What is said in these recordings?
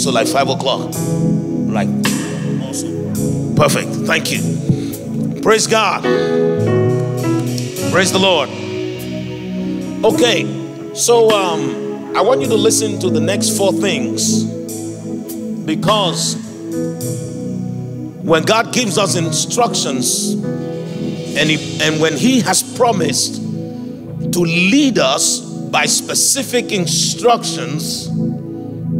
So like five o'clock. Like awesome. Perfect. Thank you. Praise God. Praise the Lord. Okay, so um, I want you to listen to the next four things because when God gives us instructions and, he, and when He has promised to lead us by specific instructions,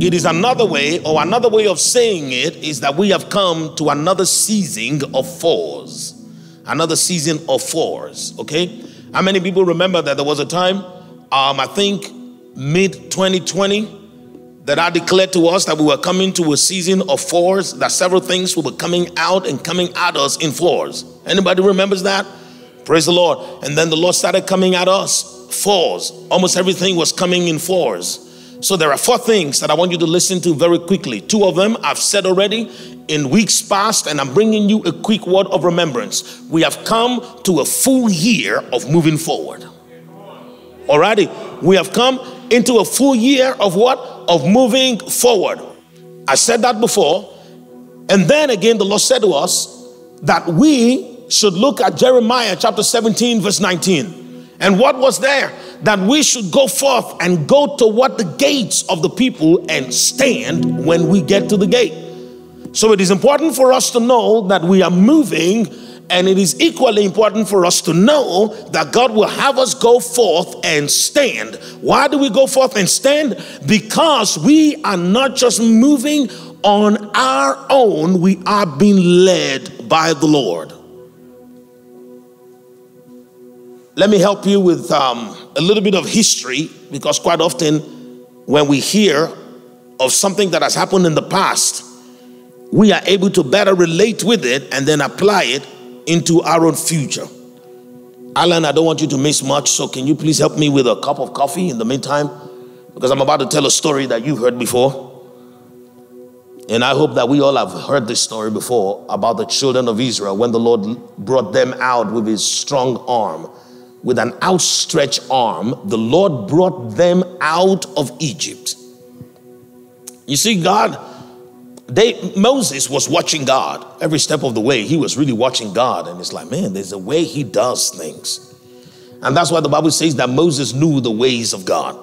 it is another way, or another way of saying it is that we have come to another season of fours. Another season of fours, okay? How many people remember that there was a time, um, I think mid 2020, that I declared to us that we were coming to a season of fours, that several things will be coming out and coming at us in fours. Anybody remembers that? Praise the Lord. And then the Lord started coming at us fours. Almost everything was coming in fours. So there are four things that I want you to listen to very quickly. Two of them I've said already in weeks past, and I'm bringing you a quick word of remembrance. We have come to a full year of moving forward. Alrighty, we have come into a full year of what? Of moving forward. I said that before. And then again, the Lord said to us that we should look at Jeremiah chapter 17, verse 19. And what was there? That we should go forth and go to what the gates of the people and stand when we get to the gate. So it is important for us to know that we are moving and it is equally important for us to know that God will have us go forth and stand. Why do we go forth and stand? Because we are not just moving on our own, we are being led by the Lord. Let me help you with um, a little bit of history because quite often when we hear of something that has happened in the past, we are able to better relate with it and then apply it into our own future. Alan, I don't want you to miss much, so can you please help me with a cup of coffee in the meantime? Because I'm about to tell a story that you've heard before. And I hope that we all have heard this story before about the children of Israel when the Lord brought them out with his strong arm. With an outstretched arm, the Lord brought them out of Egypt. You see, God they, Moses was watching God every step of the way. He was really watching God. And it's like, man, there's a way he does things. And that's why the Bible says that Moses knew the ways of God.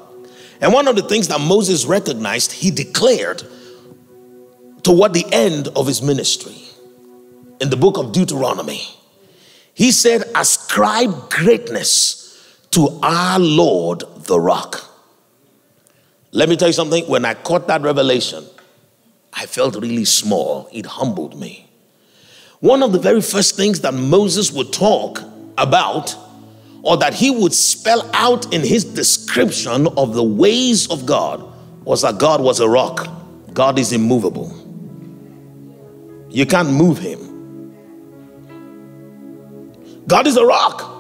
And one of the things that Moses recognized, he declared toward the end of his ministry in the book of Deuteronomy. He said, Ascribe greatness to our Lord, the rock. Let me tell you something. When I caught that revelation, I felt really small. It humbled me. One of the very first things that Moses would talk about, or that he would spell out in his description of the ways of God, was that God was a rock. God is immovable. You can't move him. God is a rock.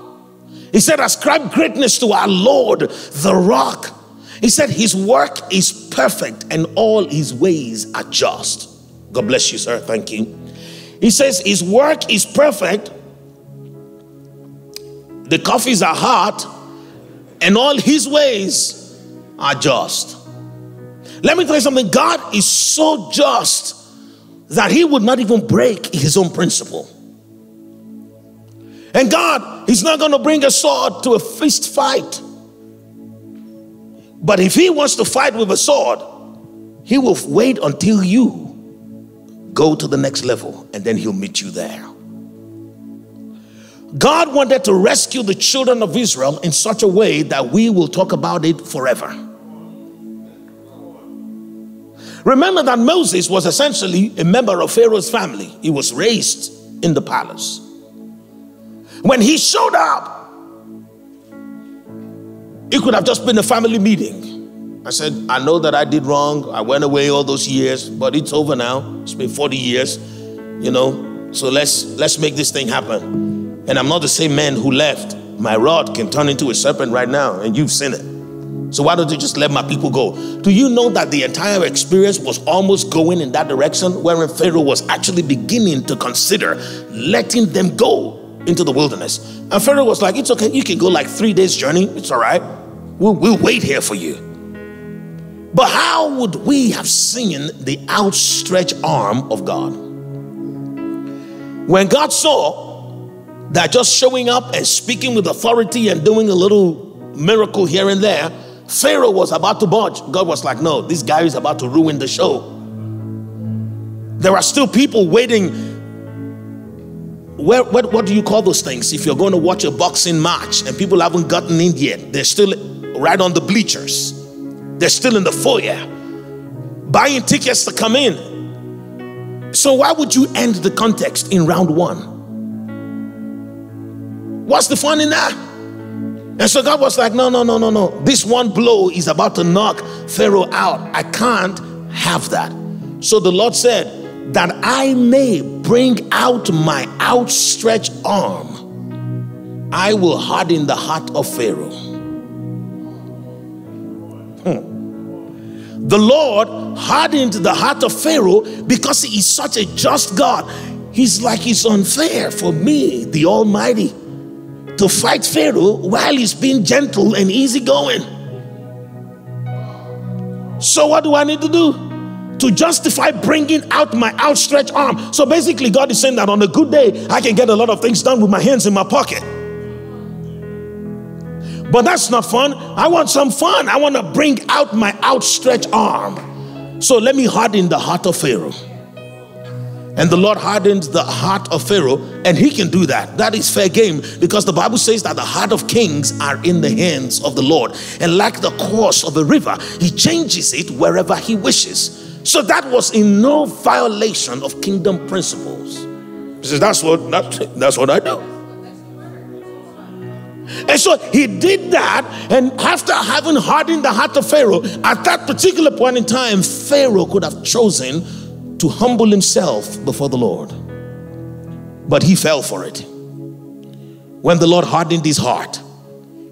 He said, Ascribe greatness to our Lord, the rock. He said, His work is perfect and all His ways are just. God bless you, sir. Thank you. He says, His work is perfect. The coffees are hot and all His ways are just. Let me tell you something God is so just that He would not even break His own principle. And God, He's not going to bring a sword to a fist fight. But if he wants to fight with a sword, he will wait until you go to the next level and then he'll meet you there. God wanted to rescue the children of Israel in such a way that we will talk about it forever. Remember that Moses was essentially a member of Pharaoh's family, he was raised in the palace. When he showed up, it could have just been a family meeting. I said, I know that I did wrong. I went away all those years, but it's over now. It's been 40 years, you know. So let's let's make this thing happen. And I'm not the same man who left. My rod can turn into a serpent right now, and you've seen it. So why don't you just let my people go? Do you know that the entire experience was almost going in that direction, wherein Pharaoh was actually beginning to consider letting them go into the wilderness? And Pharaoh was like, It's okay, you can go like three days' journey, it's all right. We'll, we'll wait here for you. But how would we have seen the outstretched arm of God? When God saw that just showing up and speaking with authority and doing a little miracle here and there, Pharaoh was about to budge. God was like, No, this guy is about to ruin the show. There are still people waiting. Where, what, what do you call those things? If you're going to watch a boxing match and people haven't gotten in yet, they're still right on the bleachers, they're still in the foyer buying tickets to come in. So, why would you end the context in round one? What's the fun in that? And so God was like, No, no, no, no, no. This one blow is about to knock Pharaoh out. I can't have that. So the Lord said, That I may bring out my outstretched arm, I will harden the heart of Pharaoh. Hmm. The Lord hardened the heart of Pharaoh because he is such a just God. He's like, It's unfair for me, the Almighty to fight Pharaoh while he's being gentle and easygoing. So, what do I need to do? To justify bringing out my outstretched arm. So, basically, God is saying that on a good day, I can get a lot of things done with my hands in my pocket. But that's not fun. I want some fun. I want to bring out my outstretched arm. So, let me harden the heart of Pharaoh. And the Lord hardens the heart of Pharaoh, and he can do that. That is fair game because the Bible says that the heart of kings are in the hands of the Lord. And like the course of a river, he changes it wherever he wishes. So that was in no violation of kingdom principles. He says, That's what that's, that's what I do. And so he did that, and after having hardened the heart of Pharaoh, at that particular point in time, Pharaoh could have chosen to humble himself before the Lord. But he fell for it. When the Lord hardened his heart,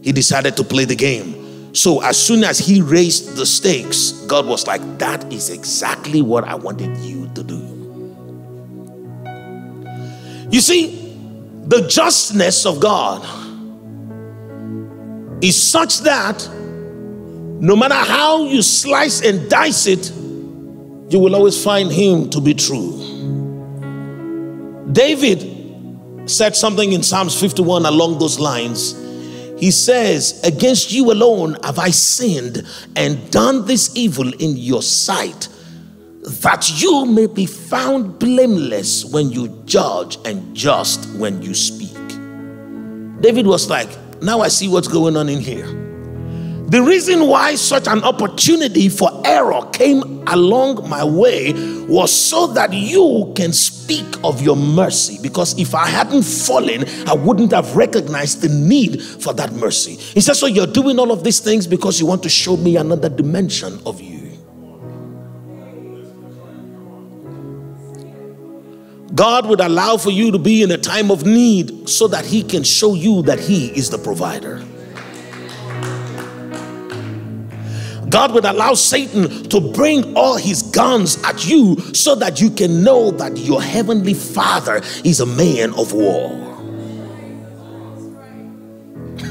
he decided to play the game. So as soon as he raised the stakes, God was like, That is exactly what I wanted you to do. You see, the justness of God is such that no matter how you slice and dice it, you will always find him to be true. David said something in Psalms 51 along those lines. He says, Against you alone have I sinned and done this evil in your sight, that you may be found blameless when you judge and just when you speak. David was like, Now I see what's going on in here. The reason why such an opportunity for error came along my way was so that you can speak of your mercy. Because if I hadn't fallen, I wouldn't have recognized the need for that mercy. He says, So you're doing all of these things because you want to show me another dimension of you. God would allow for you to be in a time of need so that He can show you that He is the provider. God would allow Satan to bring all his guns at you so that you can know that your heavenly Father is a man of war.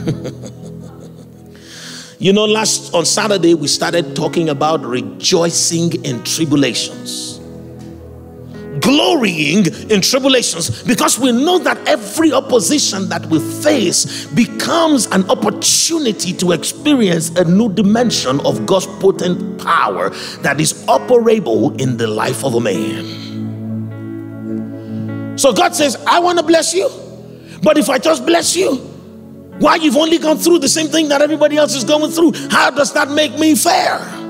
you know, last on Saturday we started talking about rejoicing in tribulations glorying in tribulations because we know that every opposition that we face becomes an opportunity to experience a new dimension of God's potent power that is operable in the life of a man. So God says, I want to bless you, but if I just bless you, why you've only gone through the same thing that everybody else is going through, how does that make me fair?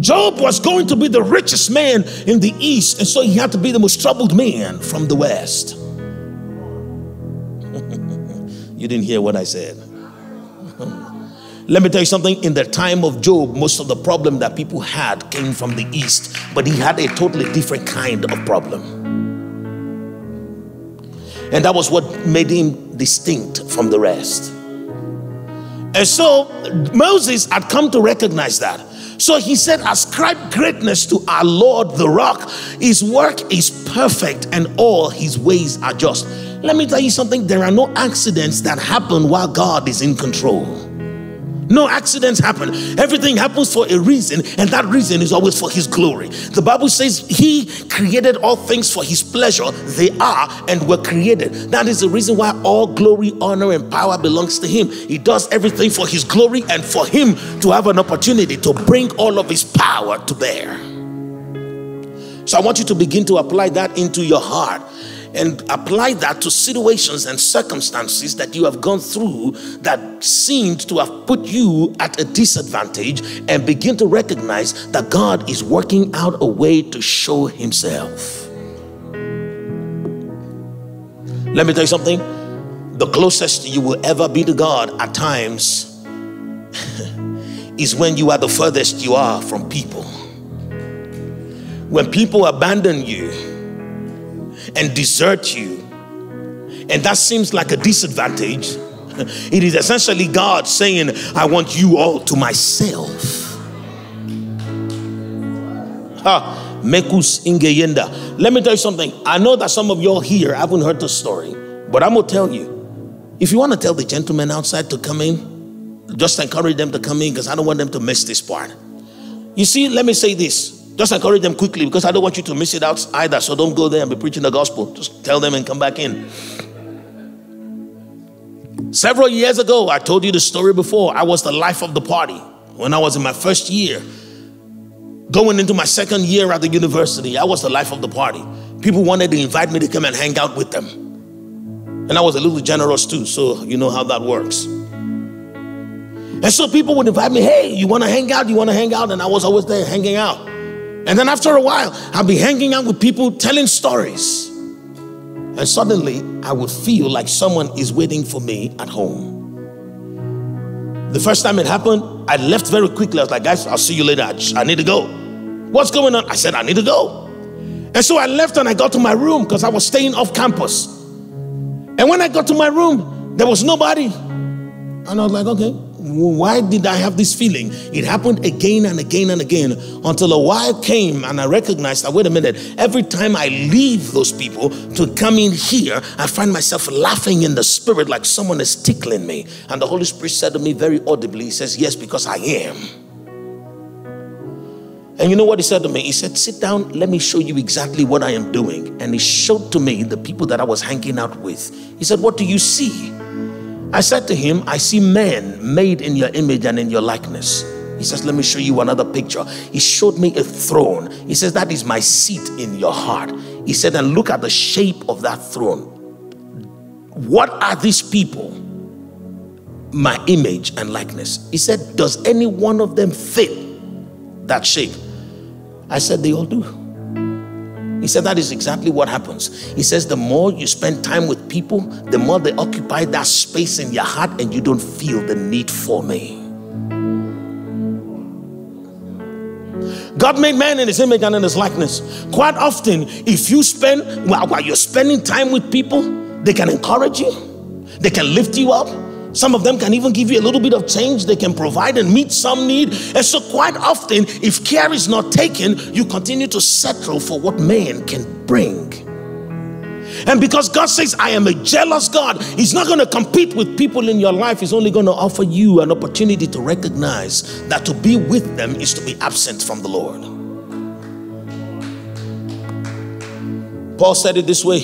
Job was going to be the richest man in the east, and so he had to be the most troubled man from the west. you didn't hear what I said. Let me tell you something. In the time of Job, most of the problem that people had came from the east, but he had a totally different kind of problem. And that was what made him distinct from the rest. And so Moses had come to recognize that. So he said, Ascribe greatness to our Lord the rock. His work is perfect and all his ways are just. Let me tell you something there are no accidents that happen while God is in control. No accidents happen. Everything happens for a reason, and that reason is always for His glory. The Bible says He created all things for His pleasure. They are and were created. That is the reason why all glory, honor, and power belongs to Him. He does everything for His glory and for Him to have an opportunity to bring all of His power to bear. So I want you to begin to apply that into your heart and apply that to situations and circumstances that you have gone through that seemed to have put you at a disadvantage and begin to recognize that God is working out a way to show Himself. Let me tell you something the closest you will ever be to God at times is when you are the furthest you are from people. When people abandon you, and desert you, and that seems like a disadvantage, it is essentially God saying, I want you all to myself. Ha, Mekus. Let me tell you something. I know that some of y'all here haven't heard the story, but I'm gonna tell you. If you want to tell the gentlemen outside to come in, just encourage them to come in because I don't want them to miss this part. You see, let me say this just encourage them quickly because I don't want you to miss it out either. So don't go there and be preaching the gospel. Just tell them and come back in. Several years ago, I told you the story before. I was the life of the party when I was in my first year. Going into my second year at the university, I was the life of the party. People wanted to invite me to come and hang out with them. And I was a little generous too, so you know how that works. And so people would invite me, hey, you want to hang out? You want to hang out? And I was always there hanging out. And then after a while, I'll be hanging out with people telling stories. And suddenly, I would feel like someone is waiting for me at home. The first time it happened, I left very quickly. I was like, guys, I'll see you later. I need to go. What's going on? I said, I need to go. And so I left and I got to my room because I was staying off campus. And when I got to my room, there was nobody. And I was like, okay, why did I have this feeling? It happened again and again and again until a while came and I recognized that, wait a minute, every time I leave those people to come in here, I find myself laughing in the spirit like someone is tickling me. And the Holy Spirit said to me very audibly, He says, Yes, because I am. And you know what he said to me? He said, Sit down, let me show you exactly what I am doing. And he showed to me the people that I was hanging out with. He said, What do you see? I said to him, I see men made in your image and in your likeness. He says, Let me show you another picture. He showed me a throne. He says, That is my seat in your heart. He said, And look at the shape of that throne. What are these people? My image and likeness. He said, Does any one of them fit that shape? I said, They all do. He said that is exactly what happens. He says the more you spend time with people, the more they occupy that space in your heart and you don't feel the need for me. God made man in his image and in his likeness. Quite often, if you spend while you're spending time with people, they can encourage you, they can lift you up, some of them can even give you a little bit of change. They can provide and meet some need. And so, quite often, if care is not taken, you continue to settle for what man can bring. And because God says, I am a jealous God, He's not going to compete with people in your life. He's only going to offer you an opportunity to recognize that to be with them is to be absent from the Lord. Paul said it this way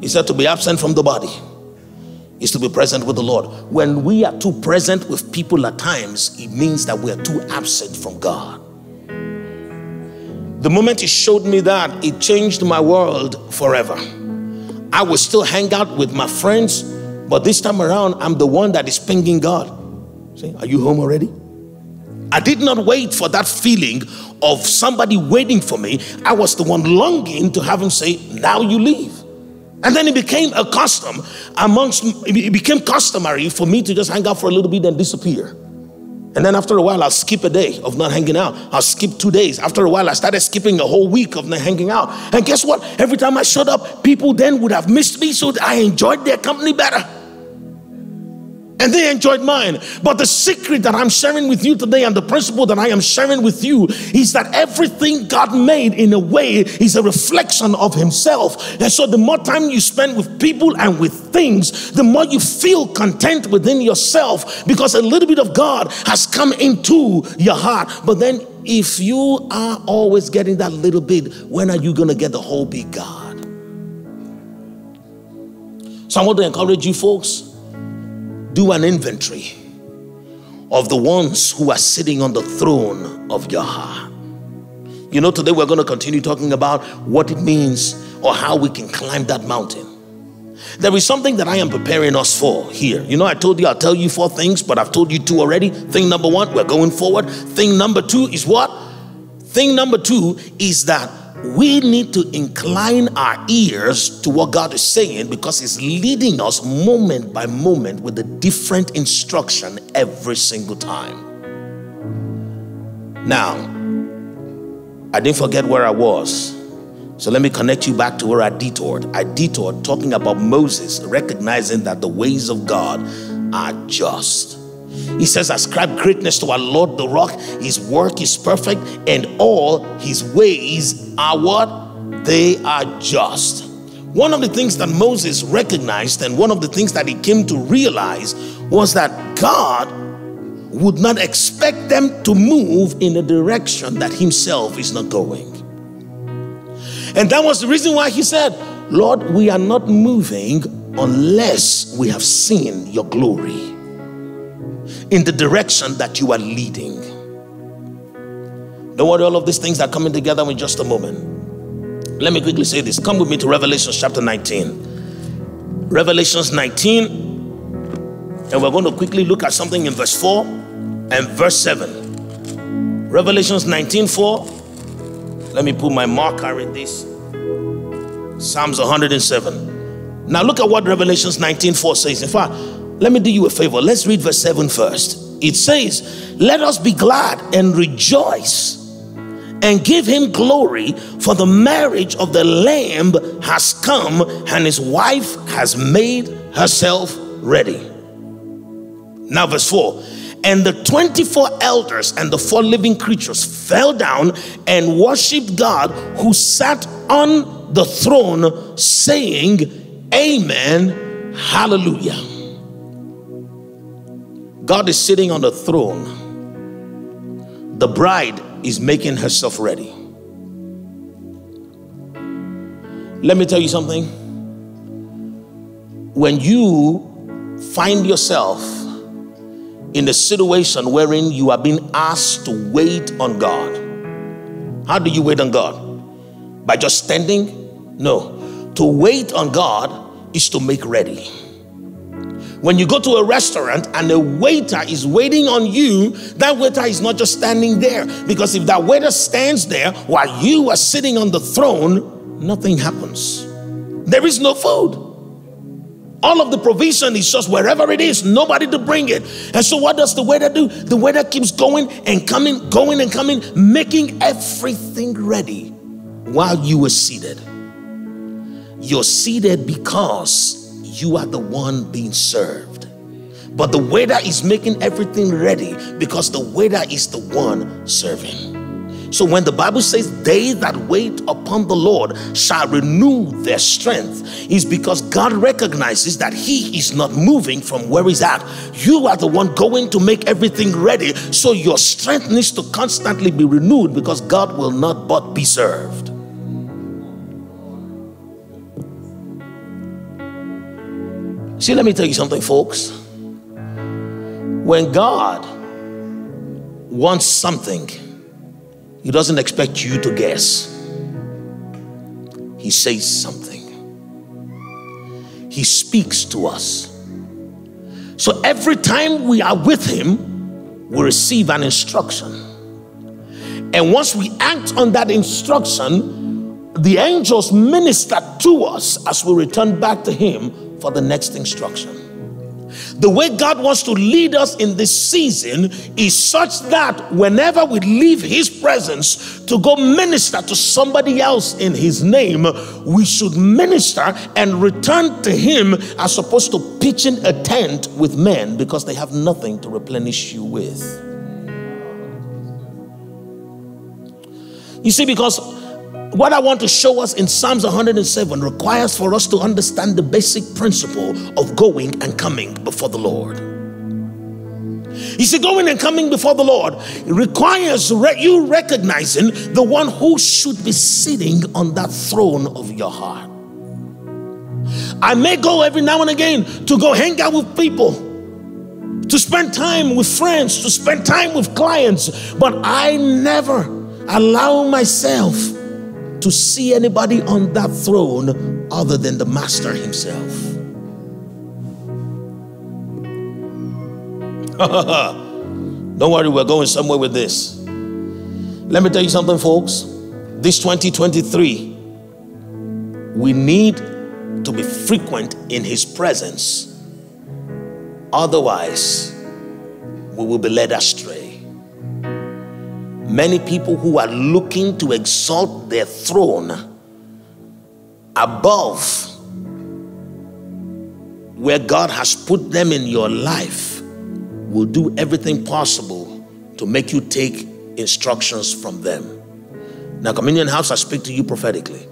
He said, to be absent from the body is to be present with the Lord. When we are too present with people at times, it means that we are too absent from God. The moment He showed me that, it changed my world forever. I will still hang out with my friends, but this time around, I'm the one that is pinging God. Say, Are you home already? I did not wait for that feeling of somebody waiting for me. I was the one longing to have Him say, Now you leave. And then it became a custom amongst, it became customary for me to just hang out for a little bit and disappear. And then after a while, I'll skip a day of not hanging out. I'll skip two days. After a while, I started skipping a whole week of not hanging out. And guess what? Every time I showed up, people then would have missed me, so I enjoyed their company better. And they enjoyed mine. But the secret that I'm sharing with you today and the principle that I am sharing with you is that everything God made in a way is a reflection of Himself. And so the more time you spend with people and with things, the more you feel content within yourself because a little bit of God has come into your heart. But then if you are always getting that little bit, when are you going to get the whole big God? So I want to encourage you folks do an inventory of the ones who are sitting on the throne of your. You know, today we're going to continue talking about what it means or how we can climb that mountain. There is something that I am preparing us for here. You know, I told you I'll tell you four things, but I've told you two already. Thing number one, we're going forward. Thing number two is what? Thing number two is that we need to incline our ears to what God is saying because He's leading us moment by moment with a different instruction every single time. Now, I didn't forget where I was. So let me connect you back to where I detoured. I detoured talking about Moses, recognizing that the ways of God are just. He says, Ascribe greatness to our Lord the rock. His work is perfect, and all his ways are what? They are just. One of the things that Moses recognized, and one of the things that he came to realize, was that God would not expect them to move in a direction that himself is not going. And that was the reason why he said, Lord, we are not moving unless we have seen your glory in the direction that you are leading. Don't worry, all of these things are coming together in just a moment. Let me quickly say this. Come with me to Revelation chapter 19. Revelations 19, and we're going to quickly look at something in verse 4 and verse 7. Revelations 19 4. Let me put my marker in this. Psalms 107. Now look at what Revelations 19 4 says. In fact, let me do you a favor. Let's read verse 7 first. It says, Let us be glad and rejoice and give him glory, for the marriage of the Lamb has come, and his wife has made herself ready. Now, verse 4 And the 24 elders and the four living creatures fell down and worshiped God who sat on the throne, saying, Amen, Hallelujah. God is sitting on the throne. The bride is making herself ready. Let me tell you something. When you find yourself in a situation wherein you are being asked to wait on God, how do you wait on God? By just standing? No. To wait on God is to make ready. When you go to a restaurant and a waiter is waiting on you, that waiter is not just standing there. Because if that waiter stands there while you are sitting on the throne, nothing happens. There is no food. All of the provision is just wherever it is, nobody to bring it. And so, what does the waiter do? The waiter keeps going and coming, going and coming, making everything ready while you were seated. You're seated because you are the one being served. But the waiter is making everything ready because the waiter is the one serving. So when the Bible says they that wait upon the Lord shall renew their strength, is because God recognizes that He is not moving from where He's at. You are the one going to make everything ready. So your strength needs to constantly be renewed because God will not but be served. See, let me tell you something, folks. When God wants something, He doesn't expect you to guess. He says something, He speaks to us. So every time we are with Him, we receive an instruction. And once we act on that instruction, the angels minister to us as we return back to Him for the next instruction. The way God wants to lead us in this season is such that whenever we leave His presence to go minister to somebody else in His name, we should minister and return to Him as opposed to pitching a tent with men because they have nothing to replenish you with. You see, because what I want to show us in Psalms 107 requires for us to understand the basic principle of going and coming before the Lord. You see, going and coming before the Lord requires re- you recognizing the one who should be sitting on that throne of your heart. I may go every now and again to go hang out with people, to spend time with friends, to spend time with clients, but I never allow myself to see anybody on that throne other than the master himself. Don't worry, we're going somewhere with this. Let me tell you something, folks. This 2023, we need to be frequent in His presence. Otherwise, we will be led astray. Many people who are looking to exalt their throne above where God has put them in your life will do everything possible to make you take instructions from them. Now, Communion House, I speak to you prophetically.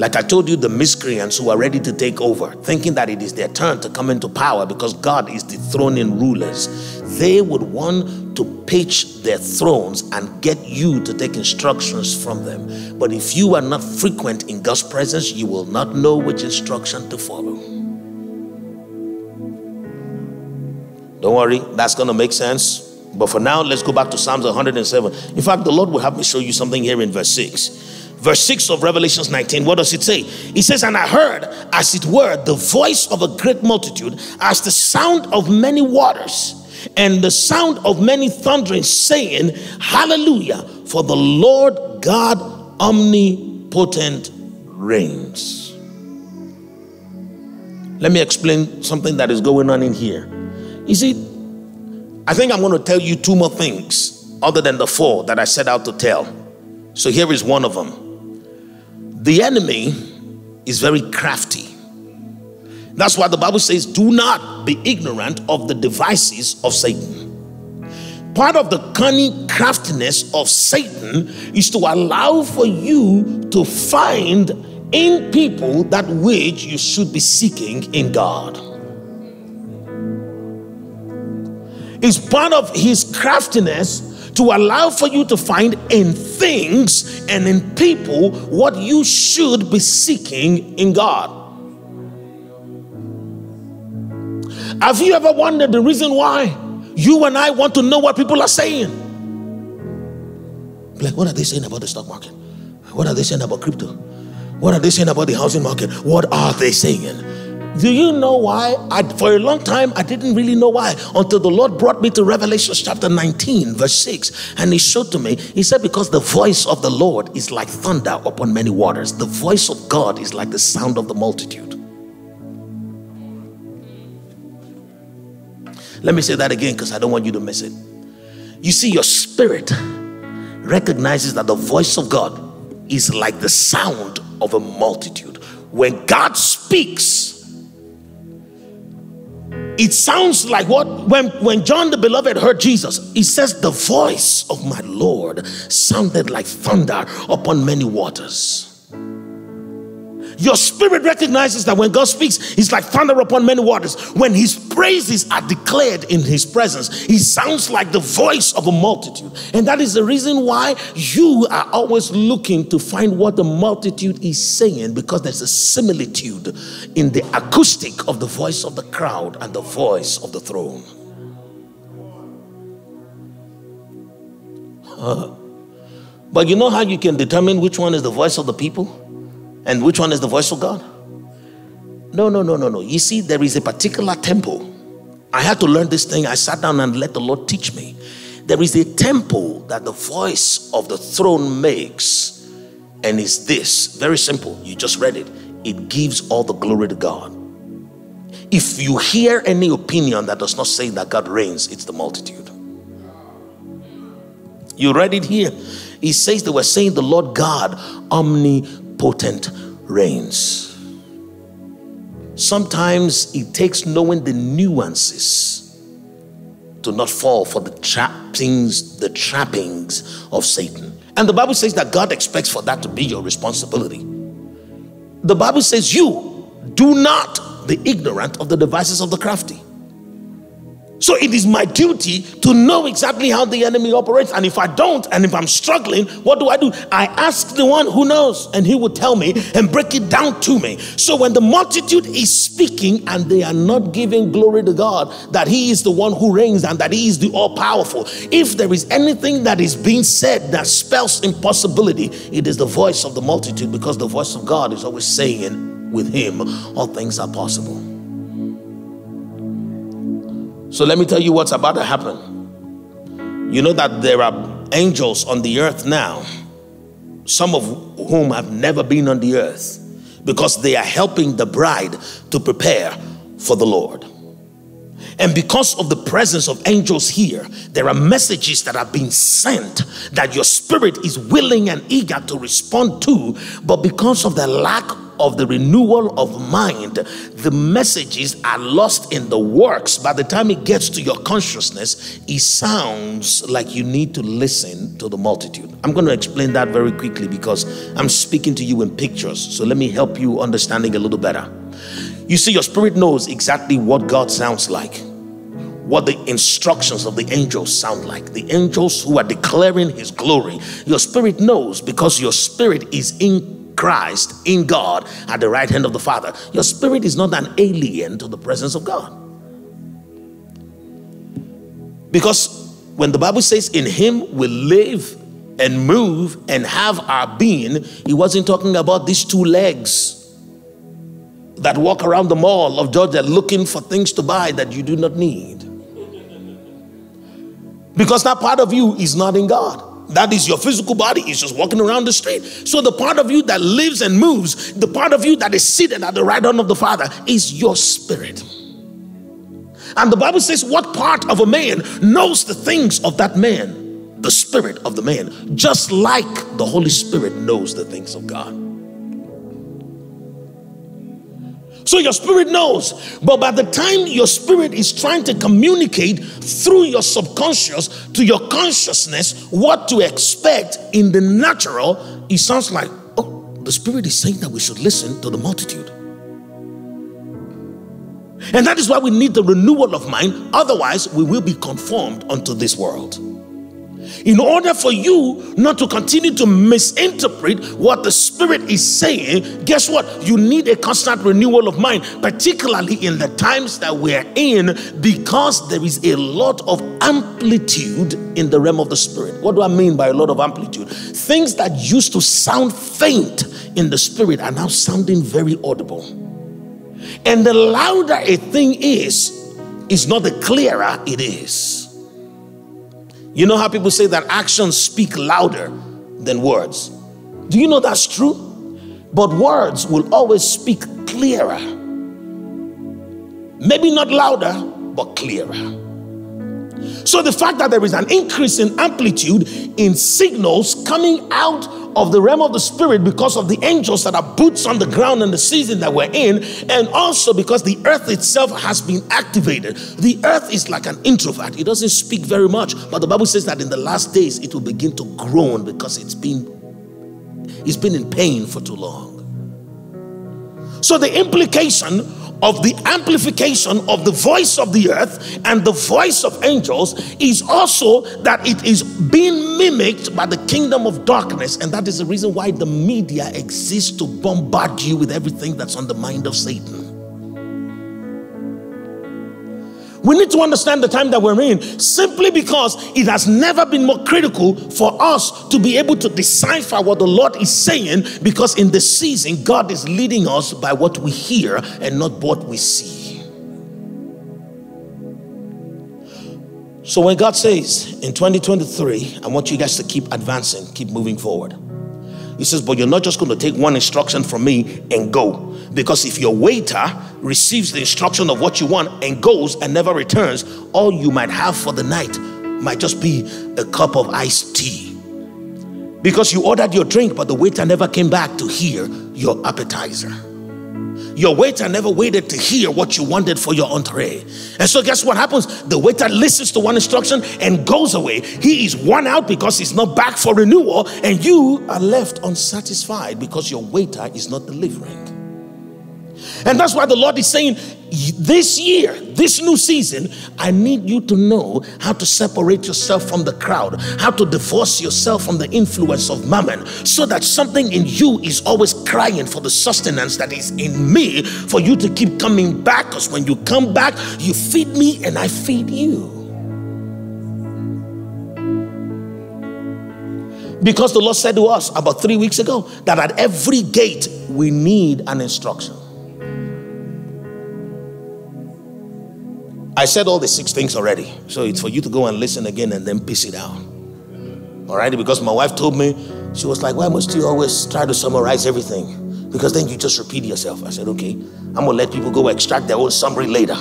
Like I told you, the miscreants who are ready to take over, thinking that it is their turn to come into power because God is dethroning rulers, they would want to pitch their thrones and get you to take instructions from them. But if you are not frequent in God's presence, you will not know which instruction to follow. Don't worry, that's going to make sense. But for now, let's go back to Psalms 107. In fact, the Lord will have me show you something here in verse 6 verse 6 of Revelations 19. What does it say? It says, And I heard, as it were, the voice of a great multitude, as the sound of many waters, and the sound of many thunderings, saying, Hallelujah, for the Lord God omnipotent reigns. Let me explain something that is going on in here. You see, I think I'm going to tell you two more things other than the four that I set out to tell. So here is one of them. The enemy is very crafty. That's why the Bible says, Do not be ignorant of the devices of Satan. Part of the cunning craftiness of Satan is to allow for you to find in people that which you should be seeking in God. It's part of his craftiness to allow for you to find in things and in people what you should be seeking in God. Have you ever wondered the reason why you and I want to know what people are saying? Like, what are they saying about the stock market? What are they saying about crypto? What are they saying about the housing market? What are they saying? Do you know why? I, for a long time, I didn't really know why until the Lord brought me to Revelation chapter 19, verse 6. And He showed to me, He said, Because the voice of the Lord is like thunder upon many waters, the voice of God is like the sound of the multitude. Let me say that again because I don't want you to miss it. You see, your spirit recognizes that the voice of God is like the sound of a multitude. When God speaks, it sounds like what when when John the beloved heard Jesus, he says, The voice of my Lord sounded like thunder upon many waters. Your spirit recognizes that when God speaks, He's like thunder upon many waters. When His praises are declared in His presence, He sounds like the voice of a multitude. And that is the reason why you are always looking to find what the multitude is saying because there's a similitude in the acoustic of the voice of the crowd and the voice of the throne. But you know how you can determine which one is the voice of the people? And which one is the voice of God? No, no, no, no, no. You see, there is a particular tempo. I had to learn this thing. I sat down and let the Lord teach me. There is a tempo that the voice of the throne makes, and it's this very simple. You just read it. It gives all the glory to God. If you hear any opinion that does not say that God reigns, it's the multitude. You read it here. He says they were saying the Lord God omnipotent reigns. Sometimes it takes knowing the nuances to not fall for the trappings, the trappings of Satan. And the Bible says that God expects for that to be your responsibility. The Bible says, You do not be ignorant of the devices of the crafty. So it is my duty to know exactly how the enemy operates. And if I don't, and if I'm struggling, what do I do? I ask the one who knows, and he will tell me and break it down to me. So when the multitude is speaking and they are not giving glory to God, that he is the one who reigns and that he is the all powerful, if there is anything that is being said that spells impossibility, it is the voice of the multitude because the voice of God is always saying, with him, all things are possible. So let me tell you what's about to happen. You know that there are angels on the earth now, some of whom have never been on the earth, because they are helping the bride to prepare for the Lord. And because of the presence of angels here, there are messages that are being sent that your spirit is willing and eager to respond to, but because of the lack of the renewal of mind, the messages are lost in the works. By the time it gets to your consciousness, it sounds like you need to listen to the multitude. I'm going to explain that very quickly because I'm speaking to you in pictures. So let me help you understanding a little better. You see, your spirit knows exactly what God sounds like, what the instructions of the angels sound like. The angels who are declaring His glory, your spirit knows because your spirit is in Christ in God at the right hand of the Father. Your spirit is not an alien to the presence of God. Because when the Bible says, In Him we live and move and have our being, He wasn't talking about these two legs that walk around the mall of Georgia looking for things to buy that you do not need. Because that part of you is not in God. That is your physical body is just walking around the street. So the part of you that lives and moves, the part of you that is seated at the right hand of the Father is your spirit. And the Bible says, What part of a man knows the things of that man? The spirit of the man, just like the Holy Spirit knows the things of God. So your spirit knows. But by the time your spirit is trying to communicate through your subconscious to your consciousness what to expect in the natural, it sounds like, oh, the spirit is saying that we should listen to the multitude. And that is why we need the renewal of mind. Otherwise, we will be conformed unto this world. In order for you not to continue to misinterpret what the Spirit is saying, guess what? You need a constant renewal of mind, particularly in the times that we're in, because there is a lot of amplitude in the realm of the Spirit. What do I mean by a lot of amplitude? Things that used to sound faint in the Spirit are now sounding very audible. And the louder a thing is, is not the clearer it is. You know how people say that actions speak louder than words? Do you know that's true? But words will always speak clearer. Maybe not louder, but clearer. So the fact that there is an increase in amplitude in signals coming out of the realm of the spirit because of the angels that are boots on the ground in the season that we're in, and also because the earth itself has been activated. The earth is like an introvert, it doesn't speak very much, but the Bible says that in the last days it will begin to groan because it's been it's been in pain for too long. So the implication of the amplification of the voice of the earth and the voice of angels is also that it is being mimicked by the kingdom of darkness. And that is the reason why the media exists to bombard you with everything that's on the mind of Satan. We need to understand the time that we're in simply because it has never been more critical for us to be able to decipher what the Lord is saying because in the season, God is leading us by what we hear and not what we see. So when God says in 2023, I want you guys to keep advancing, keep moving forward. He says, But you're not just going to take one instruction from me and go. Because if your waiter receives the instruction of what you want and goes and never returns, all you might have for the night might just be a cup of iced tea. Because you ordered your drink, but the waiter never came back to hear your appetizer. Your waiter never waited to hear what you wanted for your entree. And so, guess what happens? The waiter listens to one instruction and goes away. He is worn out because he's not back for renewal, and you are left unsatisfied because your waiter is not delivering. And that's why the Lord is saying, this year, this new season, I need you to know how to separate yourself from the crowd, how to divorce yourself from the influence of mammon, so that something in you is always crying for the sustenance that is in me for you to keep coming back. Because when you come back, you feed me and I feed you. Because the Lord said to us about three weeks ago that at every gate we need an instruction. I said all the six things already. So it's for you to go and listen again and then piece it out. All right? Because my wife told me, she was like, Why must you always try to summarize everything? Because then you just repeat yourself. I said, Okay, I'm going to let people go extract their own summary later.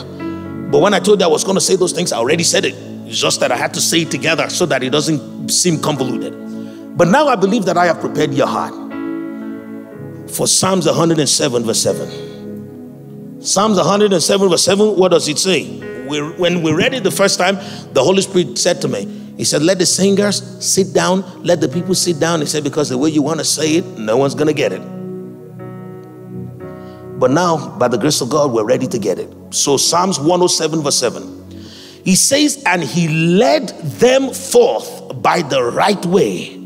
But when I told you I was going to say those things, I already said it. It's just that I had to say it together so that it doesn't seem convoluted. But now I believe that I have prepared your heart for Psalms 107, verse 7. Psalms 107, verse 7, what does it say? We, when we read it the first time, the Holy Spirit said to me, He said, Let the singers sit down, let the people sit down. He said, Because the way you want to say it, no one's going to get it. But now, by the grace of God, we're ready to get it. So, Psalms 107, verse 7. He says, And he led them forth by the right way,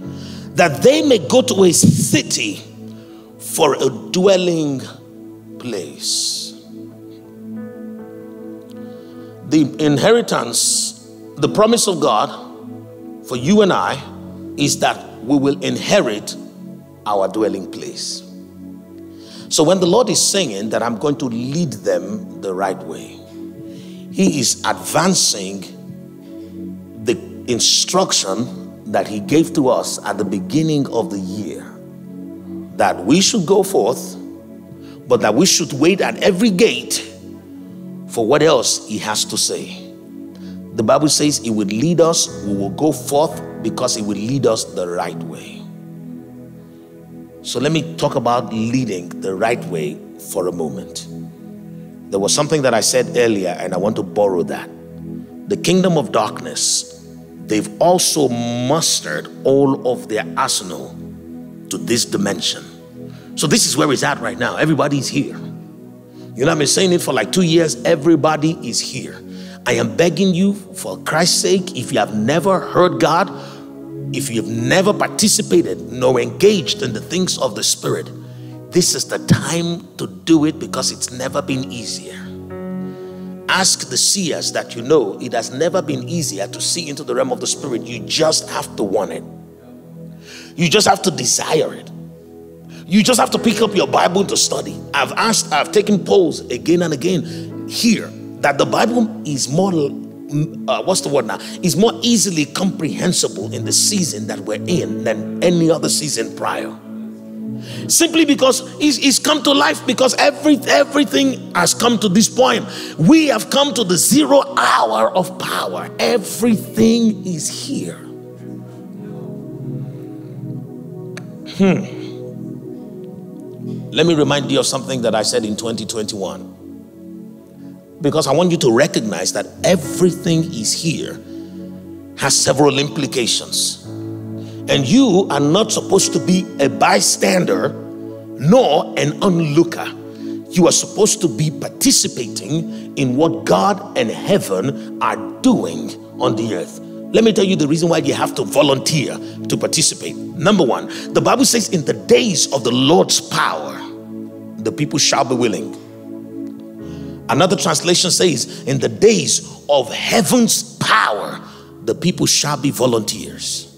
that they may go to a city for a dwelling place. The inheritance, the promise of God for you and I is that we will inherit our dwelling place. So when the Lord is saying that I'm going to lead them the right way, He is advancing the instruction that He gave to us at the beginning of the year that we should go forth, but that we should wait at every gate for what else he has to say. The Bible says it would lead us, we will go forth because it will lead us the right way. So let me talk about leading the right way for a moment. There was something that I said earlier, and I want to borrow that. The kingdom of darkness, they've also mustered all of their arsenal to this dimension. So, this is where it's at right now. Everybody's here. You know, I've been saying it for like two years. Everybody is here. I am begging you, for Christ's sake, if you have never heard God, if you've never participated nor engaged in the things of the Spirit, this is the time to do it because it's never been easier. Ask the seers that you know it has never been easier to see into the realm of the Spirit. You just have to want it, you just have to desire it. You just have to pick up your Bible to study. I've asked, I've taken polls again and again here that the Bible is more, uh, what's the word now? Is more easily comprehensible in the season that we're in than any other season prior. Simply because it's, it's come to life, because every everything has come to this point. We have come to the zero hour of power. Everything is here. Hmm. Let me remind you of something that I said in 2021. Because I want you to recognize that everything is here has several implications. And you are not supposed to be a bystander nor an onlooker. You are supposed to be participating in what God and heaven are doing on the earth. Let me tell you the reason why you have to volunteer to participate. Number one, the Bible says, in the days of the Lord's power, the people shall be willing. Another translation says, in the days of heaven's power, the people shall be volunteers.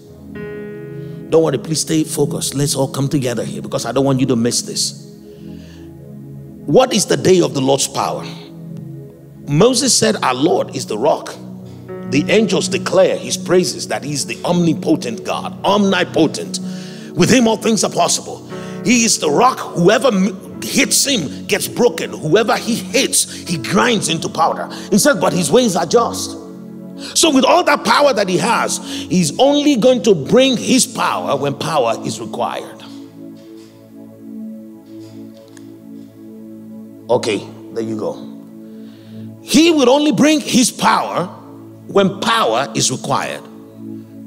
Don't worry, please stay focused. Let's all come together here because I don't want you to miss this. What is the day of the Lord's power? Moses said, Our Lord is the rock. The angels declare his praises that he's the omnipotent God, omnipotent. With him, all things are possible. He is the rock. Whoever hits him gets broken. Whoever he hates, he grinds into powder. He said, but his ways are just. So, with all that power that he has, he's only going to bring his power when power is required. Okay, there you go. He will only bring his power when power is required.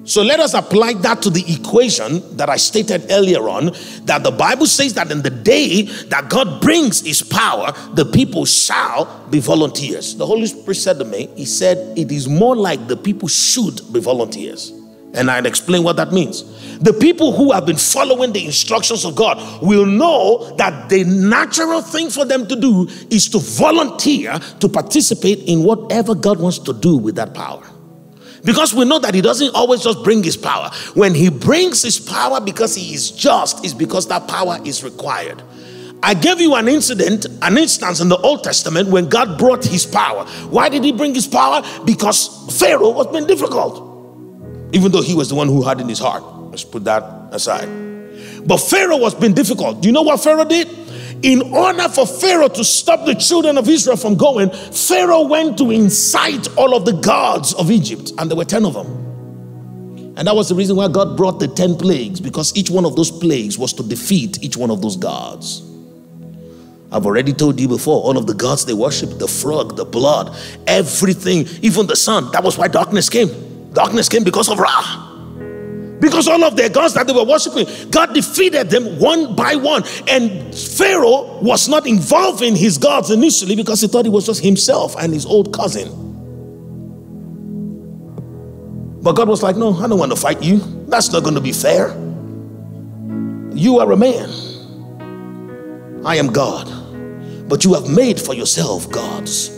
So let us apply that to the equation that I stated earlier on that the Bible says that in the day that God brings his power, the people shall be volunteers. The Holy Spirit said to me, He said, it is more like the people should be volunteers. And I'd explain what that means. The people who have been following the instructions of God will know that the natural thing for them to do is to volunteer to participate in whatever God wants to do with that power. Because we know that he doesn't always just bring his power. When he brings his power because he is just, is because that power is required. I gave you an incident, an instance in the Old Testament when God brought his power. Why did he bring his power? Because Pharaoh was being difficult. Even though he was the one who had in his heart. Let's put that aside. But Pharaoh was being difficult. Do you know what Pharaoh did? In order for Pharaoh to stop the children of Israel from going, Pharaoh went to incite all of the gods of Egypt, and there were 10 of them. And that was the reason why God brought the 10 plagues, because each one of those plagues was to defeat each one of those gods. I've already told you before, all of the gods they worship, the frog, the blood, everything, even the sun. That was why darkness came. Darkness came because of Ra. Because all of their gods that they were worshiping, God defeated them one by one. And Pharaoh was not involved in his gods initially because he thought it was just himself and his old cousin. But God was like, No, I don't want to fight you. That's not going to be fair. You are a man. I am God. But you have made for yourself gods.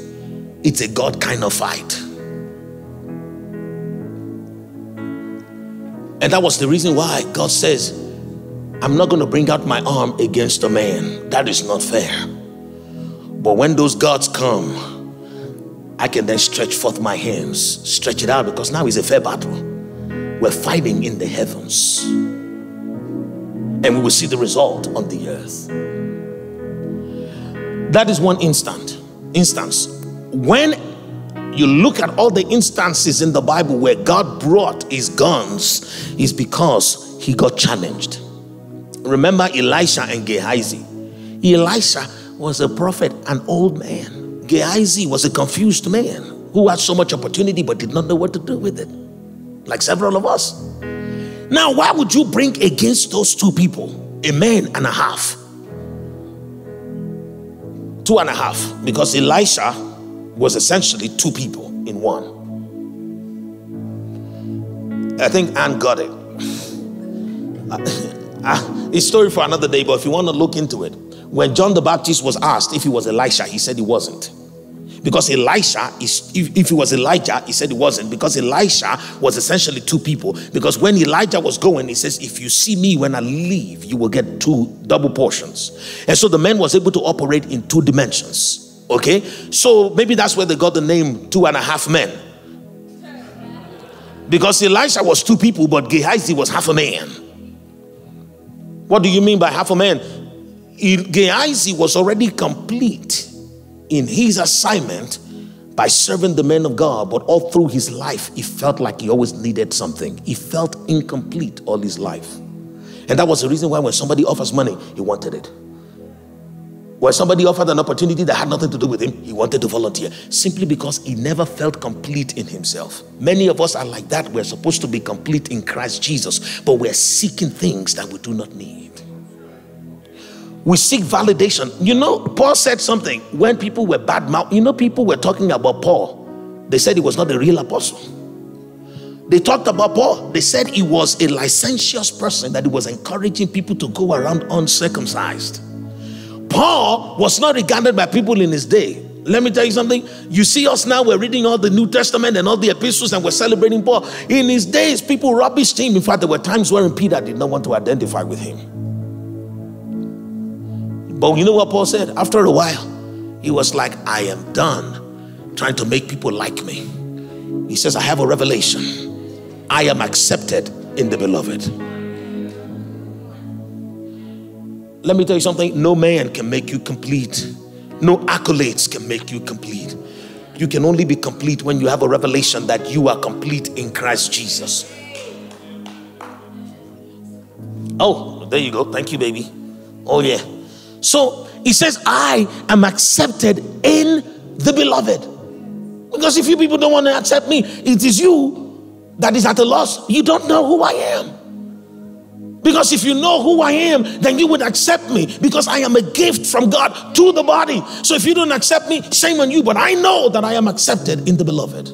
It's a God kind of fight. And that was the reason why God says, I'm not going to bring out my arm against a man. That is not fair. But when those gods come, I can then stretch forth my hands, stretch it out because now is a fair battle. We're fighting in the heavens. And we will see the result on the earth. That is one instant. Instance. When you look at all the instances in the Bible where God brought his guns, is because he got challenged. Remember Elisha and Gehazi. Elisha was a prophet, an old man. Gehazi was a confused man who had so much opportunity but did not know what to do with it, like several of us. Now, why would you bring against those two people a man and a half? Two and a half, because Elisha was essentially two people in one. I think Anne got it. Uh, it's story for another day, but if you want to look into it, when John the Baptist was asked if he was Elisha, he said he wasn't. Because Elisha is, if, if he was Elijah, he said he wasn't. Because Elisha was essentially two people. Because when Elijah was going, he says, If you see me when I leave, you will get two double portions. And so the man was able to operate in two dimensions. Okay, so maybe that's where they got the name two and a half men. Because Elisha was two people, but Gehazi was half a man. What do you mean by half a man? Gehazi was already complete in his assignment by serving the men of God, but all through his life, he felt like he always needed something. He felt incomplete all his life. And that was the reason why when somebody offers money, he wanted it. When somebody offered an opportunity that had nothing to do with him, he wanted to volunteer simply because he never felt complete in himself. Many of us are like that. We're supposed to be complete in Christ Jesus, but we're seeking things that we do not need. We seek validation. You know, Paul said something when people were bad mouth. You know, people were talking about Paul. They said he was not a real apostle. They talked about Paul. They said he was a licentious person, that he was encouraging people to go around uncircumcised. Paul was not regarded by people in his day. Let me tell you something. You see us now, we're reading all the New Testament and all the epistles, and we're celebrating Paul. In his days, people rubbished him. In fact, there were times when Peter did not want to identify with him. But you know what Paul said? After a while, he was like, I am done trying to make people like me. He says, I have a revelation. I am accepted in the beloved. Let me tell you something no man can make you complete, no accolades can make you complete. You can only be complete when you have a revelation that you are complete in Christ Jesus. Oh, there you go. Thank you, baby. Oh, yeah. So he says, I am accepted in the beloved. Because if you people don't want to accept me, it is you that is at a loss. You don't know who I am. Because if you know who I am, then you would accept me because I am a gift from God to the body. So if you don't accept me, shame on you. But I know that I am accepted in the beloved.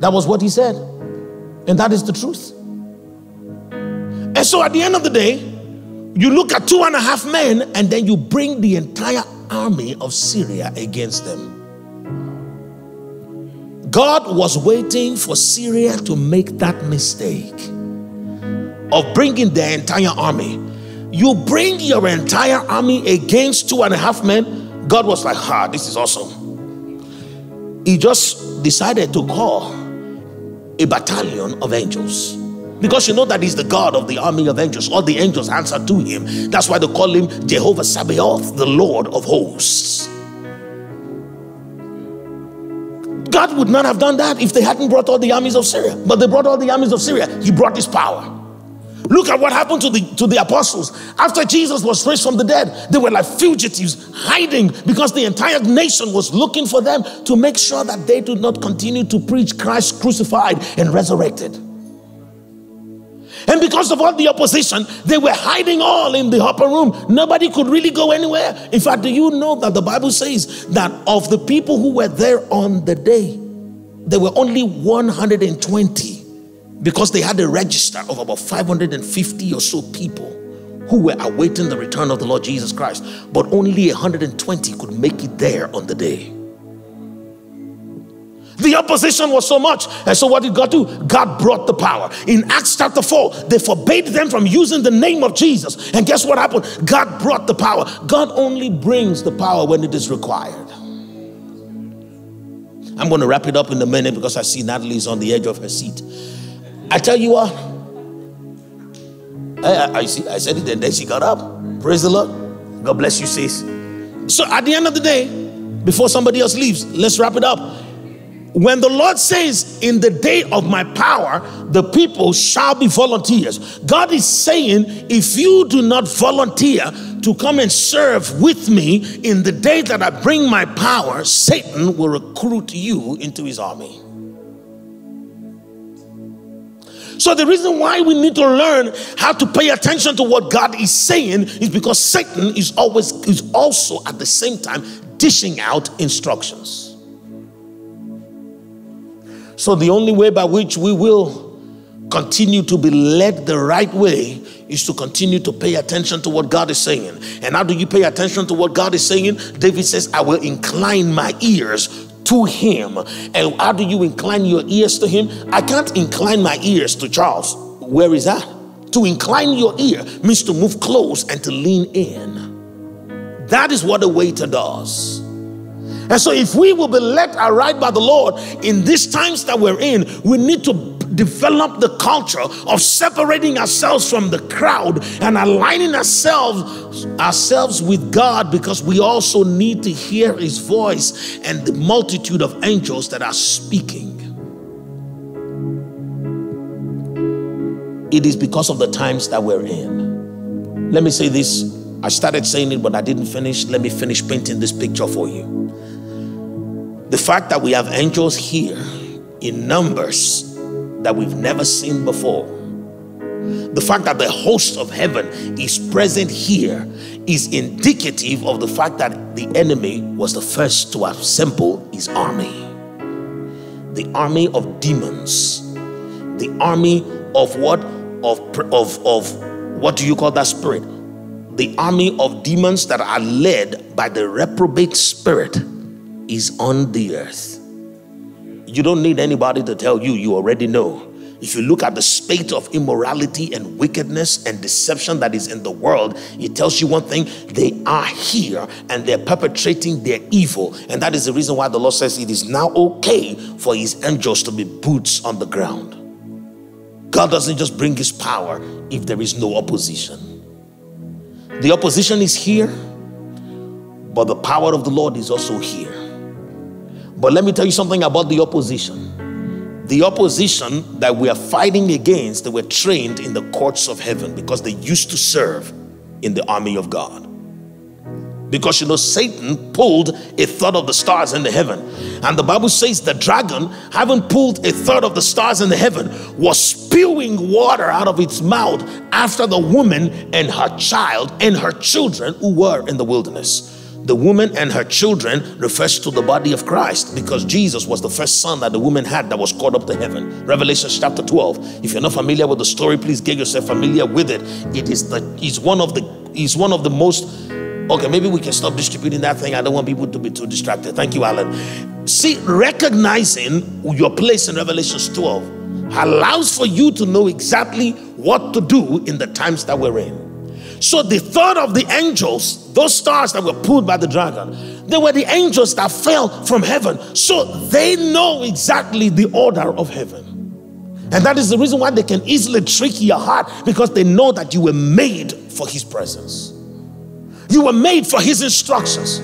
That was what he said. And that is the truth. And so at the end of the day, you look at two and a half men and then you bring the entire army of Syria against them. God was waiting for Syria to make that mistake of bringing their entire army. You bring your entire army against two and a half men. God was like, ha, this is awesome. He just decided to call a battalion of angels. Because you know that he's the God of the army of angels. All the angels answer to him. That's why they call him Jehovah Sabaoth, the Lord of hosts. God would not have done that if they hadn't brought all the armies of Syria. But they brought all the armies of Syria. He brought his power. Look at what happened to the to the apostles. After Jesus was raised from the dead, they were like fugitives hiding because the entire nation was looking for them to make sure that they do not continue to preach Christ crucified and resurrected. And because of all the opposition, they were hiding all in the upper room. Nobody could really go anywhere. In fact, do you know that the Bible says that of the people who were there on the day, there were only 120 because they had a register of about 550 or so people who were awaiting the return of the Lord Jesus Christ, but only 120 could make it there on the day. The opposition was so much. And so, what did God do? God brought the power. In Acts chapter 4, they forbade them from using the name of Jesus. And guess what happened? God brought the power. God only brings the power when it is required. I'm going to wrap it up in a minute because I see Natalie's on the edge of her seat. I tell you what, eh, I, I, see, I said it and then she got up. Praise the Lord. God bless you, sis. So at the end of the day, before somebody else leaves, let's wrap it up. When the Lord says, In the day of my power, the people shall be volunteers, God is saying, If you do not volunteer to come and serve with me in the day that I bring my power, Satan will recruit you into his army. So the reason why we need to learn how to pay attention to what God is saying is because Satan is always is also at the same time dishing out instructions. So the only way by which we will continue to be led the right way is to continue to pay attention to what God is saying. And how do you pay attention to what God is saying? David says, I will incline my ears to him. And how do you incline your ears to him? I can't incline my ears to Charles. Where is that? To incline your ear means to move close and to lean in. That is what a waiter does. And so, if we will be led aright by the Lord in these times that we're in, we need to develop the culture of separating ourselves from the crowd and aligning ourselves ourselves with God because we also need to hear his voice and the multitude of angels that are speaking. It is because of the times that we're in. Let me say this. I started saying it, but I didn't finish. Let me finish painting this picture for you. The fact that we have angels here in numbers that we've never seen before. The fact that the host of heaven is present here is indicative of the fact that the enemy was the first to assemble his army. The army of demons. The army of what? Of, of, of what do you call that spirit? The army of demons that are led by the reprobate spirit is on the earth. You don't need anybody to tell you, you already know. If you look at the spate of immorality and wickedness and deception that is in the world, it tells you one thing they are here and they're perpetrating their evil. And that is the reason why the Lord says it is now okay for his angels to be boots on the ground. God doesn't just bring his power if there is no opposition. The opposition is here, but the power of the Lord is also here. But let me tell you something about the opposition. The opposition that we are fighting against, they were trained in the courts of heaven because they used to serve in the army of God. Because you know, Satan pulled a third of the stars in the heaven. And the Bible says the dragon, having pulled a third of the stars in the heaven, was spewing water out of its mouth after the woman and her child and her children who were in the wilderness. The woman and her children refers to the body of Christ because Jesus was the first son that the woman had that was caught up to heaven. Revelation chapter 12. If you're not familiar with the story, please get yourself familiar with it. It is the is one of the is one of the most Okay, maybe we can stop distributing that thing. I don't want people to be too distracted. Thank you, Alan. See, recognizing your place in Revelations 12 allows for you to know exactly what to do in the times that we're in. So, the third of the angels, those stars that were pulled by the dragon, they were the angels that fell from heaven. So, they know exactly the order of heaven. And that is the reason why they can easily trick your heart because they know that you were made for His presence. You were made for His instructions.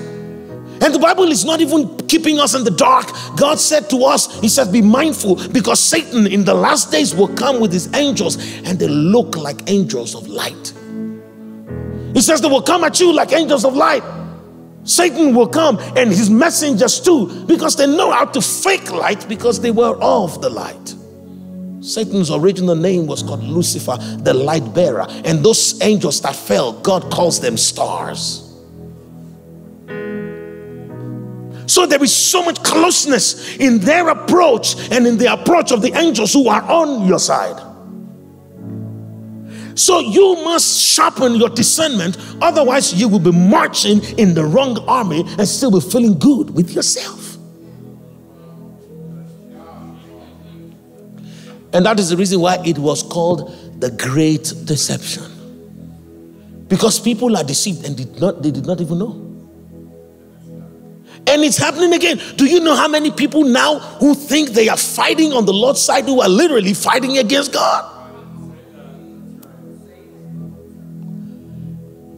And the Bible is not even keeping us in the dark. God said to us, He said, Be mindful because Satan in the last days will come with his angels and they look like angels of light. He says they will come at you like angels of light. Satan will come and his messengers too because they know how to fake light because they were of the light. Satan's original name was called Lucifer, the light bearer. And those angels that fell, God calls them stars. So there is so much closeness in their approach and in the approach of the angels who are on your side. So you must sharpen your discernment, otherwise, you will be marching in the wrong army and still be feeling good with yourself. And that is the reason why it was called the great deception. Because people are deceived and did not they did not even know. And it's happening again. Do you know how many people now who think they are fighting on the Lord's side who are literally fighting against God?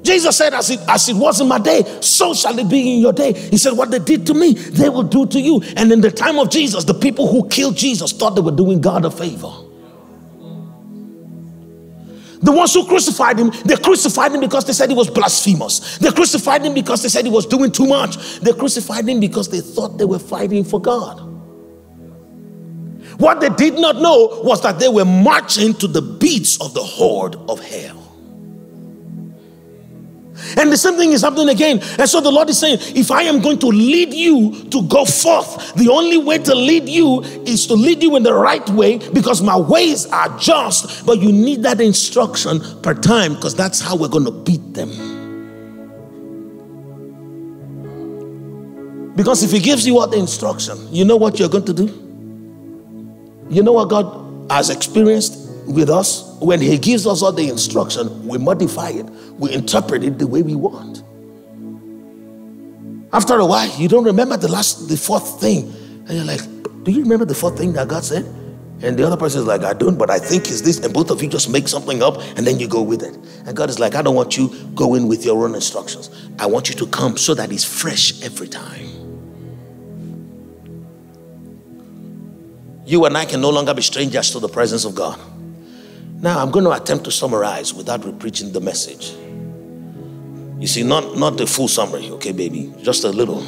Jesus said, as it, as it was in my day, so shall it be in your day. He said, What they did to me, they will do to you. And in the time of Jesus, the people who killed Jesus thought they were doing God a favor. The ones who crucified him, they crucified him because they said he was blasphemous. They crucified him because they said he was doing too much. They crucified him because they thought they were fighting for God. What they did not know was that they were marching to the beats of the horde of hell. And the same thing is happening again. And so the Lord is saying, if I am going to lead you to go forth, the only way to lead you is to lead you in the right way because my ways are just. But you need that instruction per time because that's how we're going to beat them. Because if He gives you what the instruction, you know what you're going to do? You know what God has experienced with us? When He gives us all the instruction, we modify it we interpret it the way we want. After a while, you don't remember the last, the fourth thing. And you're like, do you remember the fourth thing that God said? And the other person is like, I don't, but I think is this. And both of you just make something up and then you go with it. And God is like, I don't want you going with your own instructions. I want you to come so that it's fresh every time. You and I can no longer be strangers to the presence of God. Now, I'm going to attempt to summarize without repreaching the message. You see, not, not the full summary, okay, baby, just a little.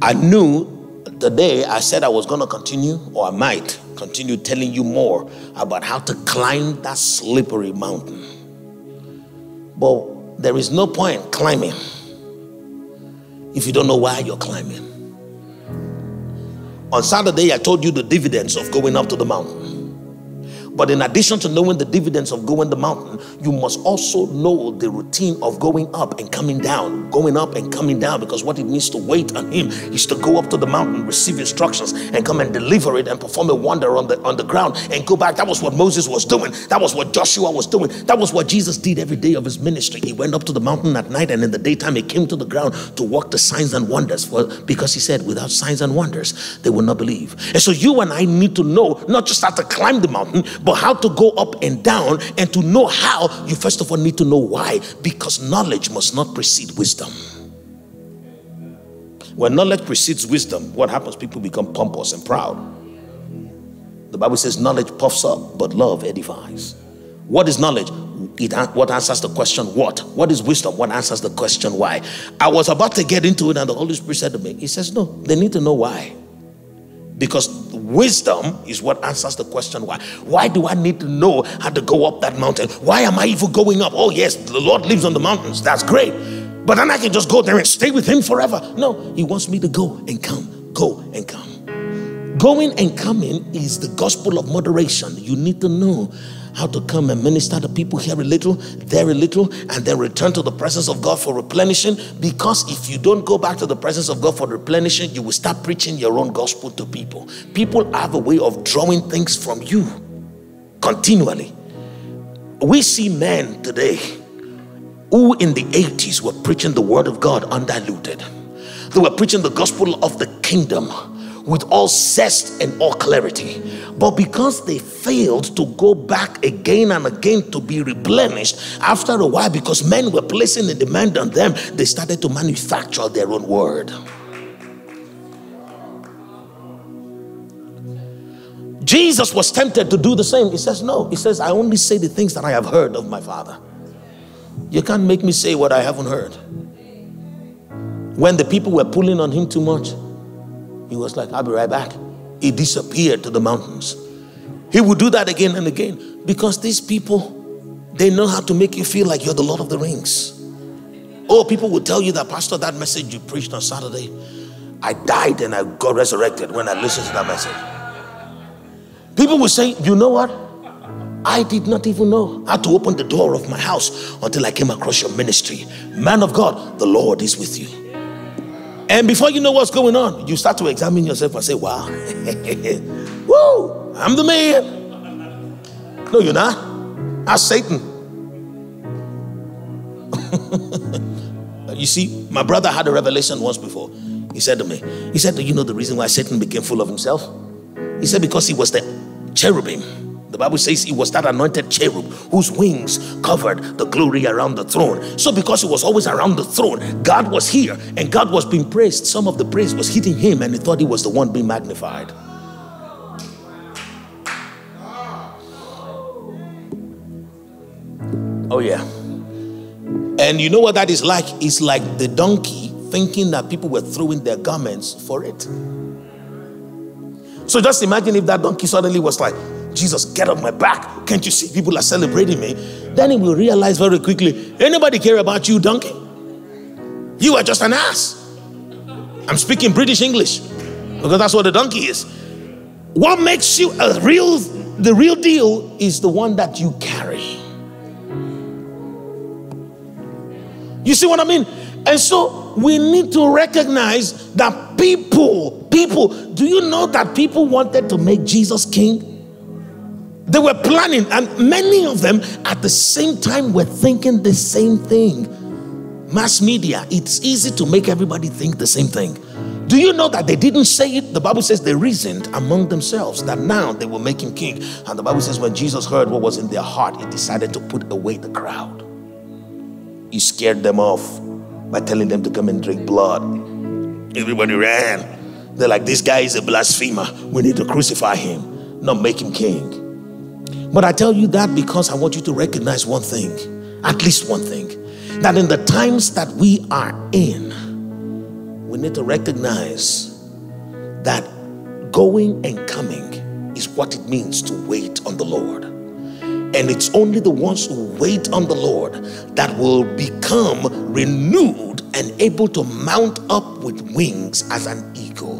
I knew the day I said I was going to continue, or I might continue telling you more about how to climb that slippery mountain. But there is no point climbing if you don't know why you're climbing. On Saturday, I told you the dividends of going up to the mountain. But in addition to knowing the dividends of going the mountain, you must also know the routine of going up and coming down, going up and coming down, because what it means to wait on Him is to go up to the mountain, receive instructions, and come and deliver it and perform a wonder on the on the ground and go back. That was what Moses was doing. That was what Joshua was doing. That was what Jesus did every day of his ministry. He went up to the mountain at night, and in the daytime he came to the ground to work the signs and wonders. For because he said, without signs and wonders, they will not believe. And so you and I need to know not just how to climb the mountain, But how to go up and down and to know how, you first of all need to know why. Because knowledge must not precede wisdom. When knowledge precedes wisdom, what happens? People become pompous and proud. The Bible says knowledge puffs up, but love edifies. What is knowledge? It what answers the question what? What is wisdom? What answers the question why? I was about to get into it, and the Holy Spirit said to me, He says, No, they need to know why. Because wisdom is what answers the question why. Why do I need to know how to go up that mountain? Why am I even going up? Oh, yes, the Lord lives on the mountains. That's great. But then I can just go there and stay with Him forever. No, He wants me to go and come, go and come. Going and coming is the gospel of moderation. You need to know how to come and minister to people here a little, there a little, and then return to the presence of God for replenishing. Because if you don't go back to the presence of God for replenishing, you will start preaching your own gospel to people. People have a way of drawing things from you continually. We see men today who in the 80s were preaching the word of God undiluted. They were preaching the gospel of the kingdom with all zest and all clarity. But because they failed to go back again and again to be replenished, after a while, because men were placing a demand on them, they started to manufacture their own word. Jesus was tempted to do the same. He says, No, he says, I only say the things that I have heard of my Father. You can't make me say what I haven't heard. When the people were pulling on him too much, he was like, I'll be right back. He disappeared to the mountains. He would do that again and again because these people, they know how to make you feel like you're the Lord of the Rings. Oh, people will tell you that, Pastor, that message you preached on Saturday, I died and I got resurrected when I listened to that message. People will say, You know what? I did not even know how to open the door of my house until I came across your ministry. Man of God, the Lord is with you. And before you know what's going on, you start to examine yourself and say, wow, woo, I'm the man. No, you're not. That's Satan. you see, my brother had a revelation once before. He said to me, he said, Do you know the reason why Satan became full of himself? He said, Because he was the cherubim the Bible says he was that anointed cherub whose wings covered the glory around the throne. So, because he was always around the throne, God was here and God was being praised. Some of the praise was hitting him, and he thought he was the one being magnified. Oh, yeah. And you know what that is like? It's like the donkey thinking that people were throwing their garments for it. So just imagine if that donkey suddenly was like, Jesus, get off my back. Can't you see people are celebrating me? Then he will realize very quickly anybody care about you, donkey? You are just an ass. I'm speaking British English because that's what a donkey is. What makes you a real, the real deal is the one that you carry. You see what I mean? And so we need to recognize that people, people, do you know that people wanted to make Jesus king? They were planning, and many of them at the same time were thinking the same thing. Mass media, it's easy to make everybody think the same thing. Do you know that they didn't say it? The Bible says they reasoned among themselves that now they will make him king. And the Bible says when Jesus heard what was in their heart, he decided to put away the crowd. He scared them off by telling them to come and drink blood. Everybody ran. They're like, this guy is a blasphemer. We need to crucify him, not make him king. But I tell you that because I want you to recognize one thing, at least one thing, that in the times that we are in, we need to recognize that going and coming is what it means to wait on the Lord. And it's only the ones who wait on the Lord that will become renewed and able to mount up with wings as an eagle.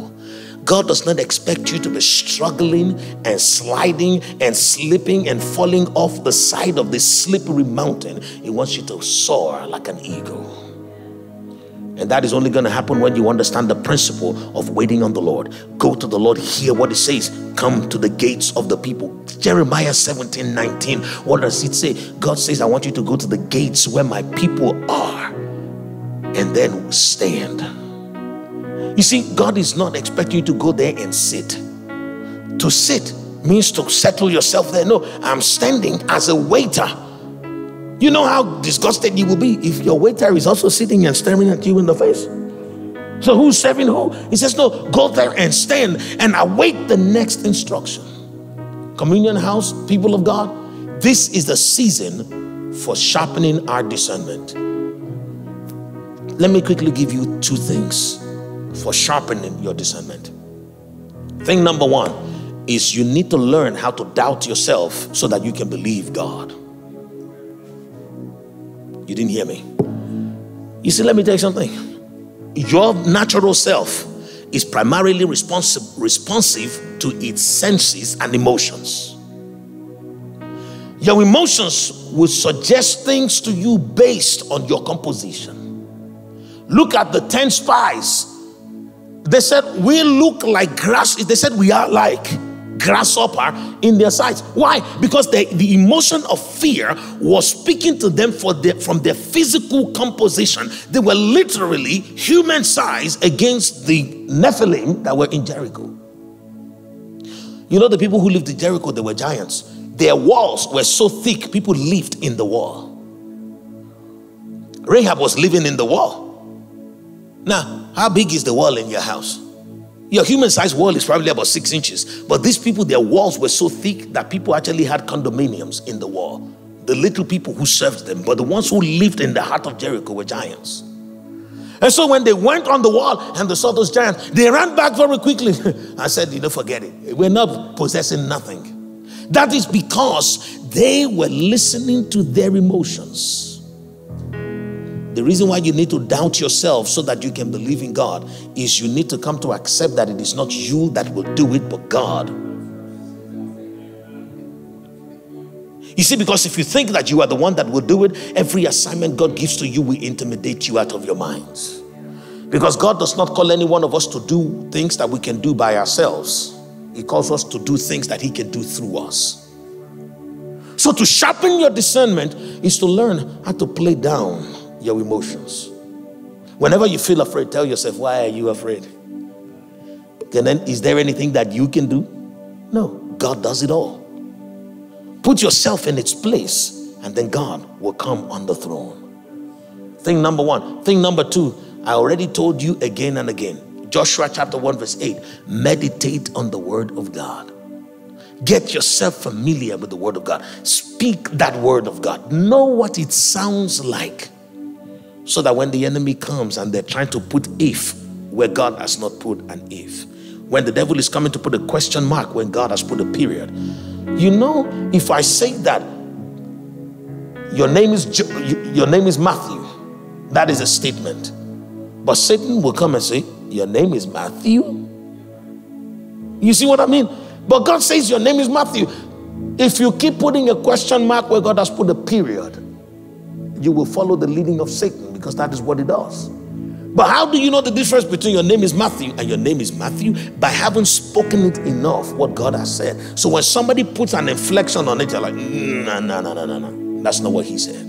God does not expect you to be struggling and sliding and slipping and falling off the side of this slippery mountain. He wants you to soar like an eagle. And that is only going to happen when you understand the principle of waiting on the Lord. Go to the Lord, hear what He says, come to the gates of the people. Jeremiah 17 19. What does it say? God says, I want you to go to the gates where my people are and then stand. You see, God is not expecting you to go there and sit. To sit means to settle yourself there. No, I'm standing as a waiter. You know how disgusted you will be if your waiter is also sitting and staring at you in the face. So who's serving who? He says, No, go there and stand and await the next instruction. Communion house, people of God, this is the season for sharpening our discernment. Let me quickly give you two things for sharpening your discernment. Thing number one is you need to learn how to doubt yourself so that you can believe God. You didn't hear me. You see, let me tell you something your natural self is primarily responsive, responsive to its senses and emotions. Your emotions will suggest things to you based on your composition. Look at the 10 spies. They said, We look like grass. They said, We are like grasshopper in their sights. Why? Because the, the emotion of fear was speaking to them from their physical composition. They were literally human size against the Nephilim that were in Jericho. You know, the people who lived in Jericho, they were giants. Their walls were so thick, people lived in the wall. Rahab was living in the wall. Now, how big is the wall in your house? Your human sized wall is probably about six inches, but these people, their walls were so thick that people actually had condominiums in the wall. The little people who served them, but the ones who lived in the heart of Jericho were giants. And so when they went on the wall and they saw those giants, they ran back very quickly. I said, You know, forget it. We're not possessing nothing. That is because they were listening to their emotions. The reason why you need to doubt yourself so that you can believe in God is you need to come to accept that it is not you that will do it, but God. You see, because if you think that you are the one that will do it, every assignment God gives to you will intimidate you out of your minds. Because God does not call any one of us to do things that we can do by ourselves, He calls us to do things that He can do through us. So, to sharpen your discernment is to learn how to play down your emotions. Whenever you feel afraid, tell yourself, why are you afraid? And then, is there anything that you can do? No, God does it all. Put yourself in its place, and then God will come on the throne. Thing number one. Thing number two, I already told you again and again. Joshua chapter 1, verse 8 meditate on the word of God. Get yourself familiar with the word of God. Speak that word of God. Know what it sounds like so that when the enemy comes and they're trying to put if where God has not put an if, when the devil is coming to put a question mark when God has put a period, you know, if I say that your name is jo- your name is Matthew, that is a statement. But Satan will come and say, Your name is Matthew. You see what I mean? But God says your name is Matthew. If you keep putting a question mark where God has put a period, you will follow the leading of Satan because that is what he does. But how do you know the difference between your name is Matthew and your name is Matthew? By having spoken it enough, what God has said. So when somebody puts an inflection on it, you're like, no, no, no, no, no. That's not what he said.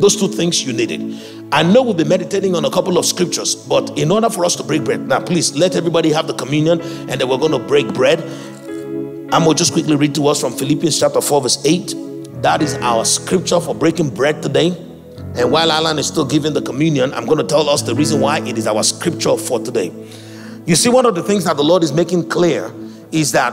Those two things you needed. I know we'll be meditating on a couple of scriptures, but in order for us to break bread, now please let everybody have the communion and then we're going to break bread. I'm going to just quickly read to us from Philippians chapter 4, verse 8. That is our scripture for breaking bread today. And while Alan is still giving the communion, I'm going to tell us the reason why it is our scripture for today. You see, one of the things that the Lord is making clear is that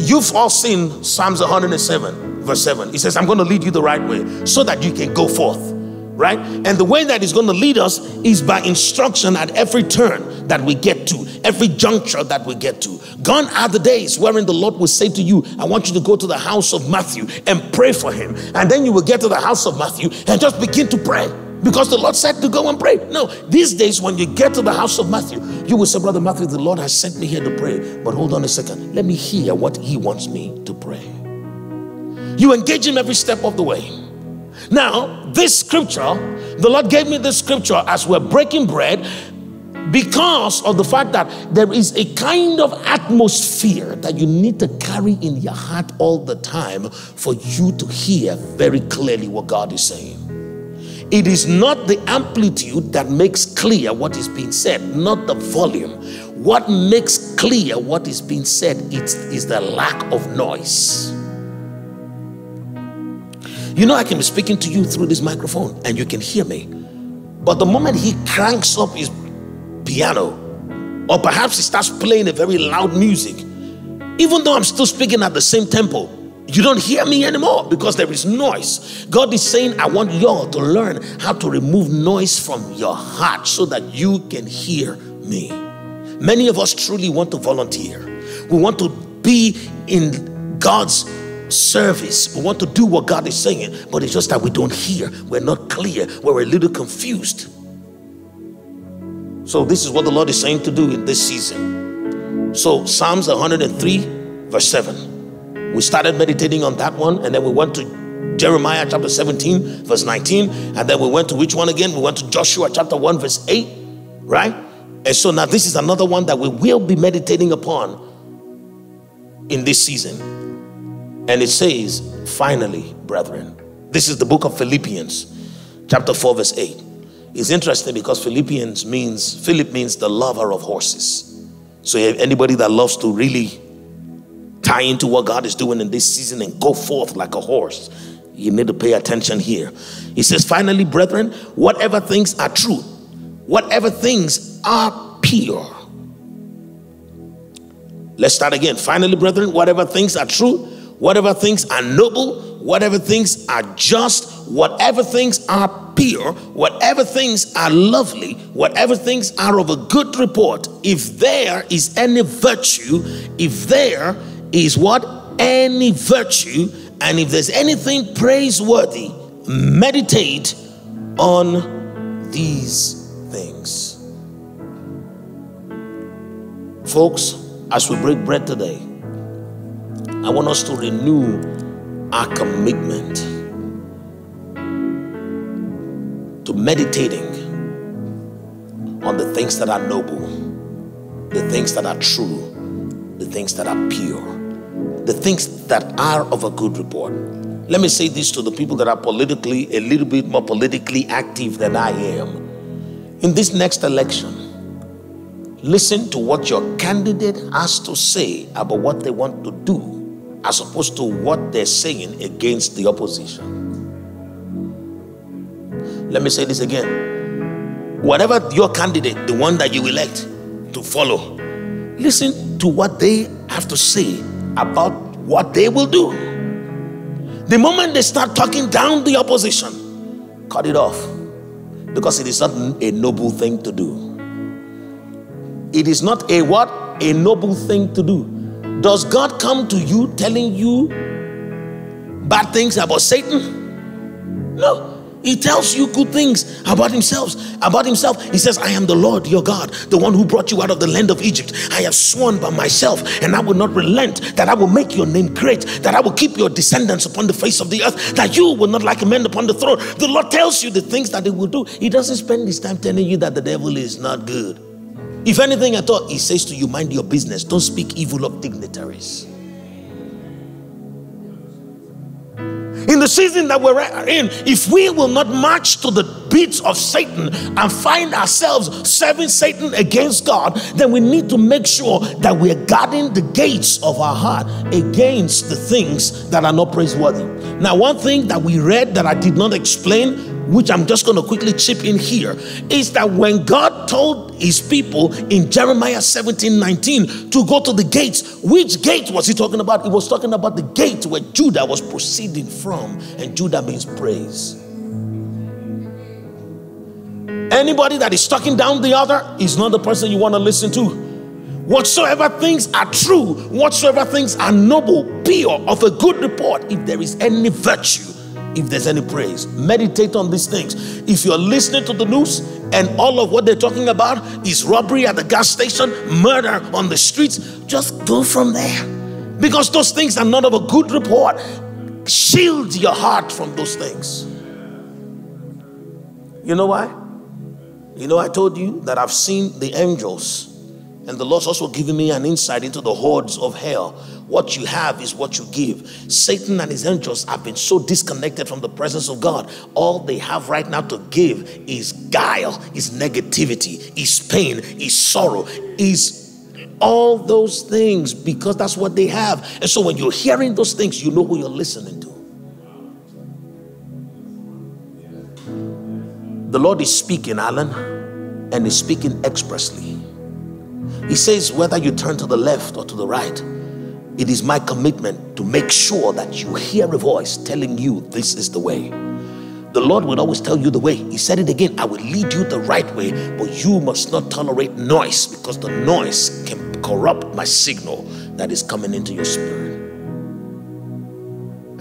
you've all seen Psalms 107, verse 7. He says, I'm going to lead you the right way so that you can go forth right? And the way that He's going to lead us is by instruction at every turn that we get to, every juncture that we get to. Gone are the days wherein the Lord will say to you, I want you to go to the house of Matthew and pray for him. And then you will get to the house of Matthew and just begin to pray. Because the Lord said to go and pray. No, these days when you get to the house of Matthew, you will say, Brother Matthew, the Lord has sent me here to pray. But hold on a second. Let me hear what He wants me to pray. You engage Him every step of the way. Now, this scripture, the Lord gave me this scripture as we're breaking bread because of the fact that there is a kind of atmosphere that you need to carry in your heart all the time for you to hear very clearly what God is saying. It is not the amplitude that makes clear what is being said, not the volume. what makes clear what is being said it's, is the lack of noise. You know, I can be speaking to you through this microphone and you can hear me. But the moment he cranks up his piano, or perhaps he starts playing a very loud music, even though I'm still speaking at the same tempo, you don't hear me anymore because there is noise. God is saying, I want y'all to learn how to remove noise from your heart so that you can hear me. Many of us truly want to volunteer. We want to be in God's service. We want to do what God is saying, but it's just that we don't hear. We're not clear. We're a little confused. So, this is what the Lord is saying to do in this season. So, Psalms 103, verse 7. We started meditating on that one, and then we went to Jeremiah chapter 17, verse 19, and then we went to which one again? We went to Joshua chapter 1, verse 8, right? And so now this is another one that we will be meditating upon in this season. And it says, finally, brethren, this is the book of Philippians, chapter 4, verse 8. It's interesting because Philippians means, Philip means the lover of horses. So anybody that loves to really tie into what God is doing in this season and go forth like a horse, you need to pay attention here. He says, finally, brethren, whatever things are true, whatever things are pure. Let's start again. Finally, brethren, whatever things are true, whatever things are noble, whatever things are just, whatever things are pure, whatever things are lovely, whatever things are of a good report, if there is any virtue, if there is what? Any virtue, and if there's anything praiseworthy, meditate on these things. Folks, as we break bread today, I want us to renew our commitment to meditating on the things that are noble, the things that are true, the things that are pure, the things that are of a good report. Let me say this to the people that are politically a little bit more politically active than I am. In this next election, Listen to what your candidate has to say about what they want to do, as opposed to what they're saying against the opposition. Let me say this again. Whatever your candidate, the one that you elect to follow, listen to what they have to say about what they will do. The moment they start talking down the opposition, cut it off because it is not a noble thing to do. It is not a what? A noble thing to do. Does God come to you telling you bad things about Satan? No. He tells you good things about himself. About himself, he says, "I am the Lord your God, the one who brought you out of the land of Egypt. I have sworn by myself, and I will not relent that I will make your name great, that I will keep your descendants upon the face of the earth, that you will not like a man upon the throne." The Lord tells you the things that He will do. He doesn't spend His time telling you that the devil is not good. If anything at all, he says to you, mind your business. Don't speak evil of dignitaries. In the season that we're in, if we will not march to the beats of Satan and find ourselves serving Satan against God, then we need to make sure that we're guarding the gates of our heart against the things that are not praiseworthy. Now, one thing that we read that I did not explain which I'm just going to quickly chip in here, is that when God told his people in Jeremiah 17 19 to go to the gates, which gate was he talking about? He was talking about the gate where Judah was proceeding from, and Judah means praise. Anybody that is talking down the other is not the person you want to listen to. Whatsoever things are true, whatsoever things are noble, pure, of a good report, if there is any virtue, if there's any praise. Meditate on these things. If you're listening to the news and all of what they're talking about is robbery at the gas station, murder on the streets, just go from there. Because those things are not of a good report. Shield your heart from those things. You know why? You know, I told you that I've seen the angels, and the Lord's also giving me an insight into the hordes of hell what you have is what you give. Satan and his angels have been so disconnected from the presence of God. All they have right now to give is guile, is negativity, is pain, is sorrow, is all those things because that's what they have. And so when you're hearing those things, you know who you're listening to. The Lord is speaking, Alan, and is speaking expressly. He says, whether you turn to the left or to the right, it is my commitment to make sure that you hear a voice telling you this is the way. The Lord will always tell you the way. He said it again I will lead you the right way, but you must not tolerate noise because the noise can corrupt my signal that is coming into your spirit.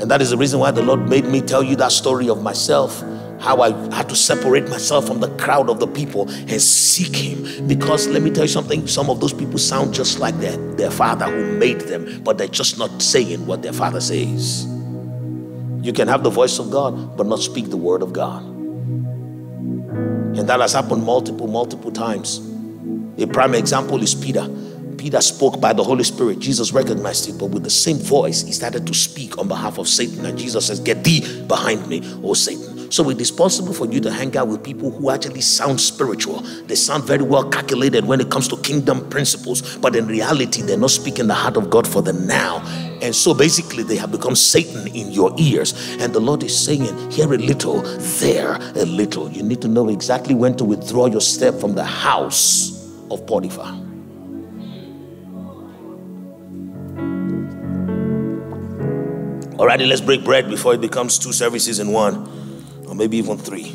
And that is the reason why the Lord made me tell you that story of myself how I had to separate myself from the crowd of the people and seek Him. Because let me tell you something, some of those people sound just like their, their father who made them, but they're just not saying what their father says. You can have the voice of God, but not speak the word of God. And that has happened multiple, multiple times. A prime example is Peter. Peter spoke by the Holy Spirit. Jesus recognized it, but with the same voice, he started to speak on behalf of Satan. And Jesus says, Get thee behind me, O Satan. So it is possible for you to hang out with people who actually sound spiritual. They sound very well calculated when it comes to kingdom principles, but in reality, they're not speaking the heart of God for the now. And so basically, they have become Satan in your ears. And the Lord is saying, here a little, there a little. You need to know exactly when to withdraw your step from the house of Potiphar. Alrighty, let's break bread before it becomes two services in one or maybe even three.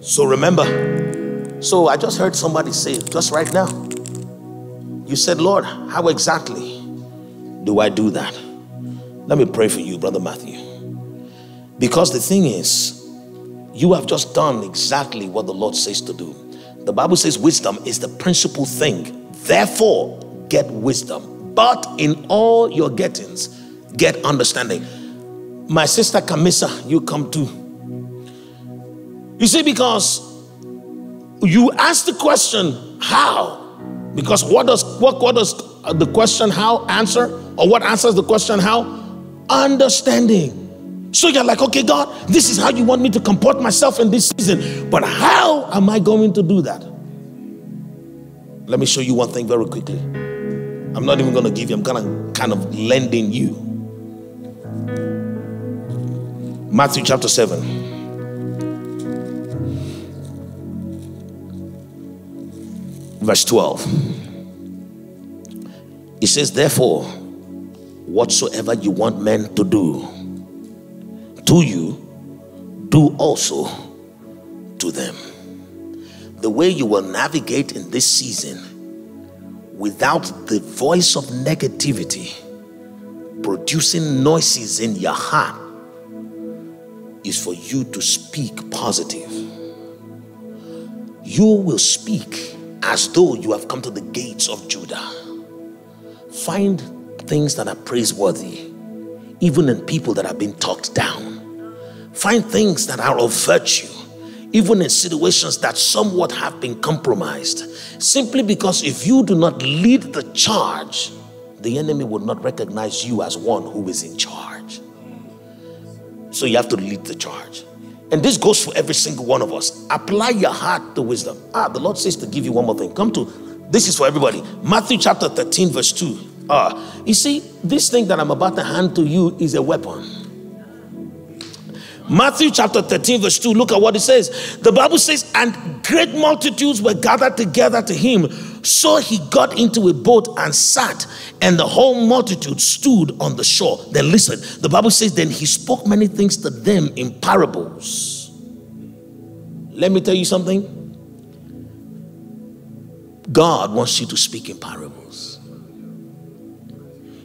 So remember, so I just heard somebody say, just right now, you said, Lord, how exactly do I do that? Let me pray for you, Brother Matthew. Because the thing is, you have just done exactly what the Lord says to do. The Bible says wisdom is the principal thing. Therefore, get wisdom. But in all your gettings, get understanding. My sister Kamisa, you come too. You see, because you ask the question, how? Because what does what, what does the question how answer? Or what answers the question how? Understanding. So you're like, okay, God, this is how you want me to comport myself in this season. But how am I going to do that? Let me show you one thing very quickly. I'm not even going to give you, I'm going to kind of lending you. Matthew chapter 7. Verse 12. It says, Therefore, whatsoever you want men to do to you, do also to them. The way you will navigate in this season without the voice of negativity producing noises in your heart is for you to speak positive. You will speak as though you have come to the gates of Judah. Find things that are praiseworthy, even in people that have been talked down. Find things that are of virtue, even in situations that somewhat have been compromised. Simply because if you do not lead the charge, the enemy will not recognize you as one who is in charge. So you have to lead the charge. And this goes for every single one of us. Apply your heart to wisdom. Ah, the Lord says to give you one more thing. Come to this is for everybody. Matthew chapter 13, verse 2. Ah, you see, this thing that I'm about to hand to you is a weapon. Matthew chapter 13, verse 2. Look at what it says. The Bible says, and great multitudes were gathered together to him. So he got into a boat and sat, and the whole multitude stood on the shore. Then listen, the Bible says, Then he spoke many things to them in parables. Let me tell you something. God wants you to speak in parables.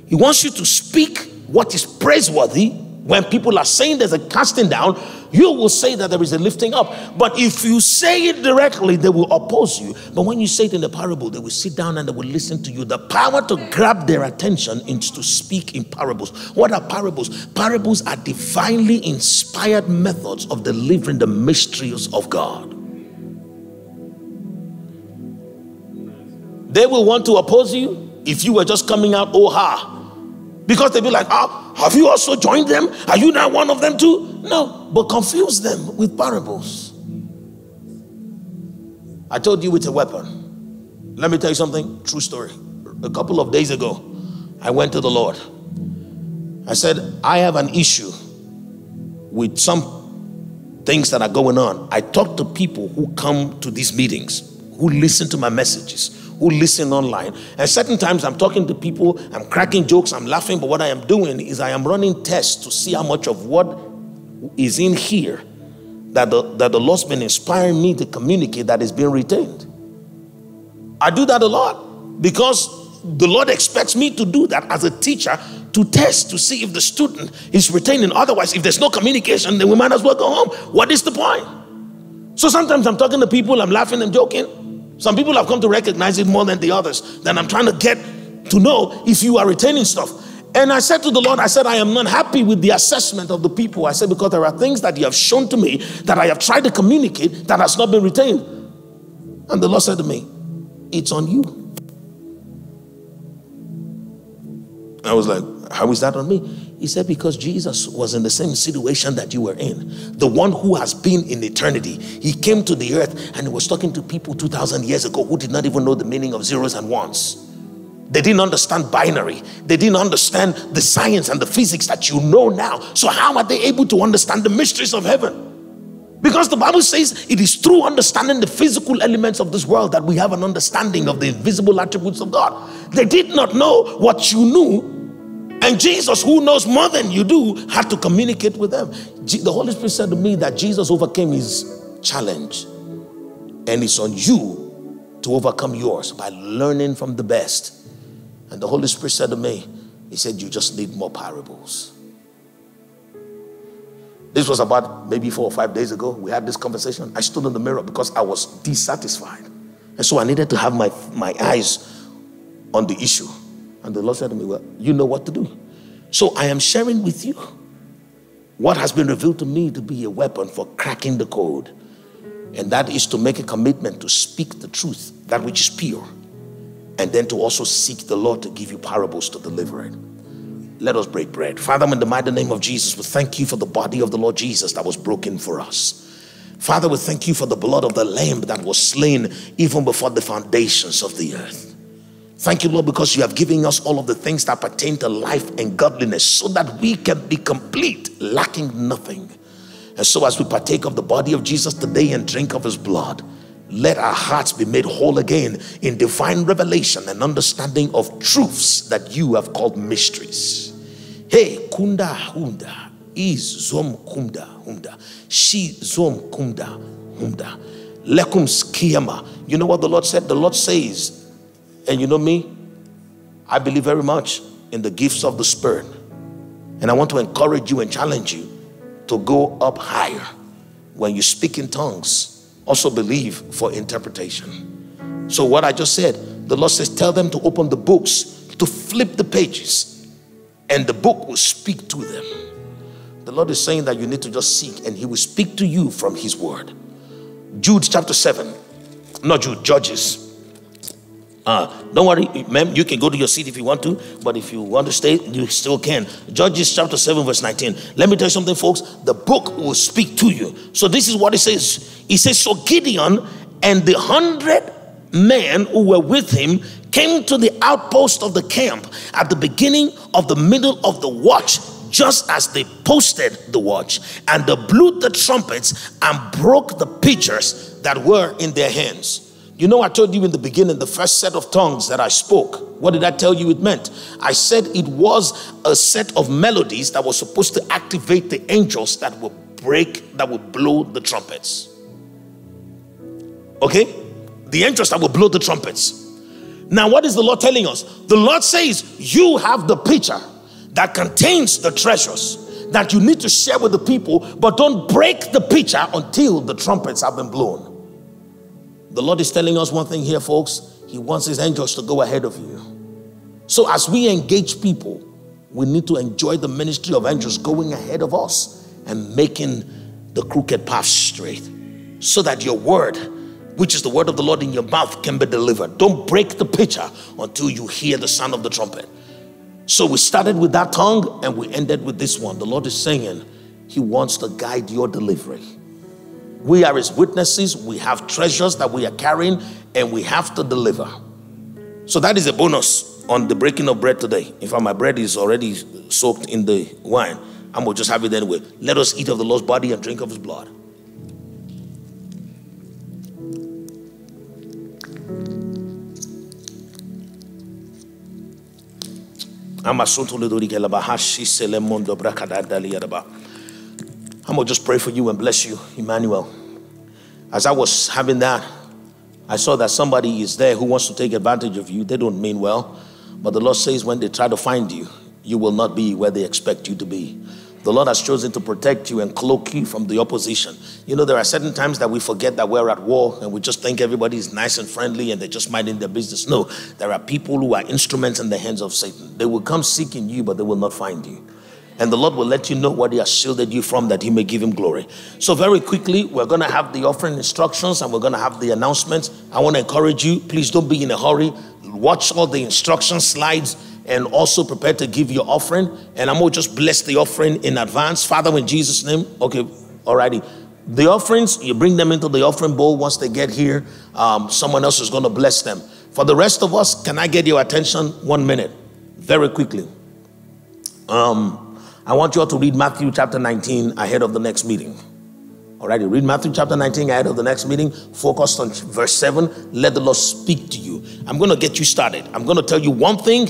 He wants you to speak what is praiseworthy when people are saying there's a casting down, you will say that there is a lifting up. But if you say it directly, they will oppose you. But when you say it in the parable, they will sit down and they will listen to you. The power to grab their attention is to speak in parables. What are parables? Parables are divinely inspired methods of delivering the mysteries of God. They will want to oppose you if you were just coming out, oh ha, because they'll be like, ah, have you also joined them? Are you now one of them too? No, but confuse them with parables. I told you it's a weapon. Let me tell you something, true story. a couple of days ago, I went to the Lord. I said, I have an issue with some things that are going on. I talk to people who come to these meetings, who listen to my messages, who listen online. And certain times I'm talking to people, I'm cracking jokes, I'm laughing, but what I am doing is I am running tests to see how much of what is in here that the, that the Lord's been inspiring me to communicate that is being retained. I do that a lot because the Lord expects me to do that as a teacher to test to see if the student is retaining. Otherwise, if there's no communication, then we might as well go home. What is the point? So sometimes I'm talking to people, I'm laughing I'm joking. Some people have come to recognize it more than the others. Then I'm trying to get to know if you are retaining stuff. And I said to the Lord, I said, I am not happy with the assessment of the people. I said, because there are things that you have shown to me that I have tried to communicate that has not been retained. And the Lord said to me, It's on you. I was like, How is that on me? He said, Because Jesus was in the same situation that you were in. The one who has been in eternity. He came to the earth and he was talking to people 2,000 years ago who did not even know the meaning of zeros and ones. They didn't understand binary. They didn't understand the science and the physics that you know now. So, how are they able to understand the mysteries of heaven? Because the Bible says it is through understanding the physical elements of this world that we have an understanding of the invisible attributes of God. They did not know what you knew. And Jesus, who knows more than you do, had to communicate with them. The Holy Spirit said to me that Jesus overcame his challenge. And it's on you to overcome yours by learning from the best and the Holy Spirit said to me, He said, You just need more parables. This was about maybe four or five days ago. We had this conversation. I stood in the mirror because I was dissatisfied. And so I needed to have my, my eyes on the issue. And the Lord said to me, Well, you know what to do. So I am sharing with you what has been revealed to me to be a weapon for cracking the code. And that is to make a commitment to speak the truth, that which is pure and then to also seek the Lord to give you parables to deliver it. Let us break bread. Father, in the mighty name of Jesus, we thank you for the body of the Lord Jesus that was broken for us. Father, we thank you for the blood of the Lamb that was slain even before the foundations of the earth. Thank you, Lord, because you have given us all of the things that pertain to life and godliness so that we can be complete, lacking nothing. And so, as we partake of the body of Jesus today and drink of his blood, let our hearts be made whole again in divine revelation and understanding of truths that you have called mysteries. Hey, kunda hunda, is zom kunda hunda, she zom kunda hunda, lekum skiyama. You know what the Lord said? The Lord says, and you know me, I believe very much in the gifts of the Spirit. And I want to encourage you and challenge you to go up higher when you speak in tongues also believe for interpretation. So, what I just said, the Lord says, tell them to open the books, to flip the pages, and the book will speak to them. The Lord is saying that you need to just seek, and He will speak to you from His word. Jude chapter 7, not Jude, Judges uh, don't worry, ma'am, you can go to your seat if you want to, but if you want to stay, you still can. Judges chapter 7, verse 19. Let me tell you something, folks. The book will speak to you. So, this is what it says. It says, So Gideon and the hundred men who were with him came to the outpost of the camp at the beginning of the middle of the watch, just as they posted the watch, and they blew the trumpets and broke the pitchers that were in their hands. You know, I told you in the beginning, the first set of tongues that I spoke, what did I tell you it meant? I said it was a set of melodies that was supposed to activate the angels that would break, that would blow the trumpets. Okay? The angels that would blow the trumpets. Now, what is the Lord telling us? The Lord says, You have the pitcher that contains the treasures that you need to share with the people, but don't break the pitcher until the trumpets have been blown. The Lord is telling us one thing here, folks. He wants His angels to go ahead of you. So, as we engage people, we need to enjoy the ministry of angels going ahead of us and making the crooked path straight so that your word, which is the word of the Lord in your mouth, can be delivered. Don't break the pitcher until you hear the sound of the trumpet. So, we started with that tongue and we ended with this one. The Lord is saying, He wants to guide your delivery. We are his witnesses. We have treasures that we are carrying and we have to deliver. So that is a bonus on the breaking of bread today. In fact, my bread is already soaked in the wine. I'm going to just have it anyway. Let us eat of the Lord's body and drink of his blood. I'm going to just pray for you and bless you, Emmanuel. As I was having that, I saw that somebody is there who wants to take advantage of you. They don't mean well. But the Lord says, when they try to find you, you will not be where they expect you to be. The Lord has chosen to protect you and cloak you from the opposition. You know, there are certain times that we forget that we're at war and we just think everybody is nice and friendly and they're just minding their business. No, there are people who are instruments in the hands of Satan. They will come seeking you, but they will not find you. And the Lord will let you know what He has shielded you from that He may give Him glory. So, very quickly, we're going to have the offering instructions and we're going to have the announcements. I want to encourage you, please don't be in a hurry. Watch all the instruction slides and also prepare to give your offering. And I'm going to just bless the offering in advance. Father, in Jesus' name. Okay, alrighty. The offerings, you bring them into the offering bowl once they get here. Um, someone else is going to bless them. For the rest of us, can I get your attention one minute? Very quickly. Um, I want you all to read Matthew chapter 19 ahead of the next meeting. Alrighty, read Matthew chapter 19 ahead of the next meeting. Focus on verse 7. Let the Lord speak to you. I'm going to get you started. I'm going to tell you one thing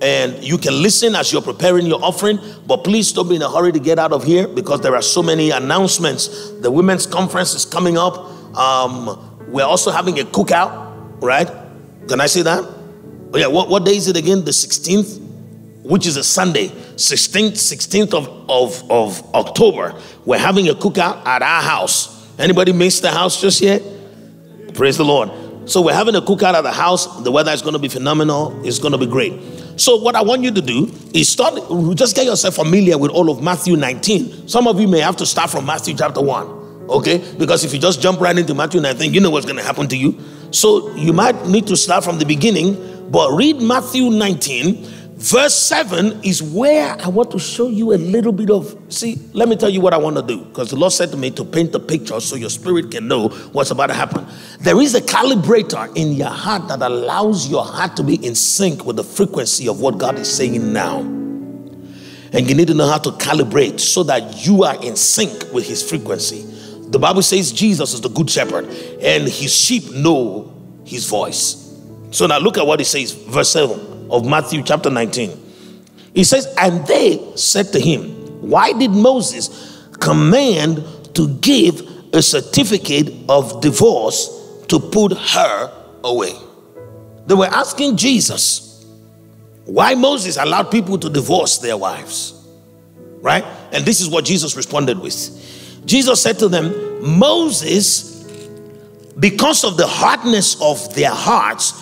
and you can listen as you're preparing your offering. But please don't be in a hurry to get out of here because there are so many announcements. The women's conference is coming up. Um, we're also having a cookout, right? Can I say that? Oh, yeah, what, what day is it again? The 16th, which is a Sunday, 16th, 16th of, of, of October. We're having a cookout at our house. Anybody missed the house just yet? Praise the Lord. So we're having a cookout at the house. The weather is going to be phenomenal. It's going to be great. So, what I want you to do is start, just get yourself familiar with all of Matthew 19. Some of you may have to start from Matthew chapter 1, okay? Because if you just jump right into Matthew 19, you know what's going to happen to you. So, you might need to start from the beginning, but read Matthew 19 Verse 7 is where I want to show you a little bit of. See, let me tell you what I want to do. Because the Lord said to me to paint the picture so your spirit can know what's about to happen. There is a calibrator in your heart that allows your heart to be in sync with the frequency of what God is saying now. And you need to know how to calibrate so that you are in sync with His frequency. The Bible says Jesus is the good shepherd, and His sheep know His voice. So now look at what He says, verse 7 of Matthew chapter 19. He says, And they said to him, Why did Moses command to give a certificate of divorce to put her away? They were asking Jesus why Moses allowed people to divorce their wives. Right? And this is what Jesus responded with. Jesus said to them, Moses, because of the hardness of their hearts,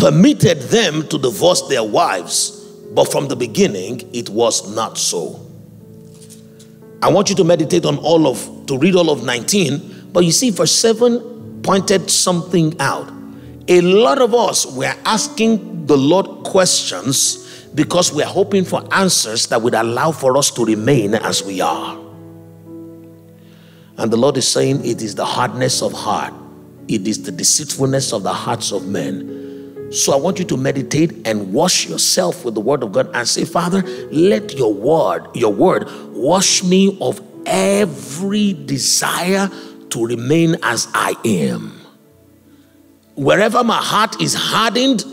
permitted them to divorce their wives, but from the beginning it was not so. I want you to meditate on all of, to read all of 19, but you see, verse 7 pointed something out. A lot of us were asking the Lord questions because we're hoping for answers that would allow for us to remain as we are. And the Lord is saying, It is the hardness of heart, it is the deceitfulness of the hearts of men so I want you to meditate and wash yourself with the word of God and say, Father, let your word, your word, wash me of every desire to remain as I am. Wherever my heart is hardened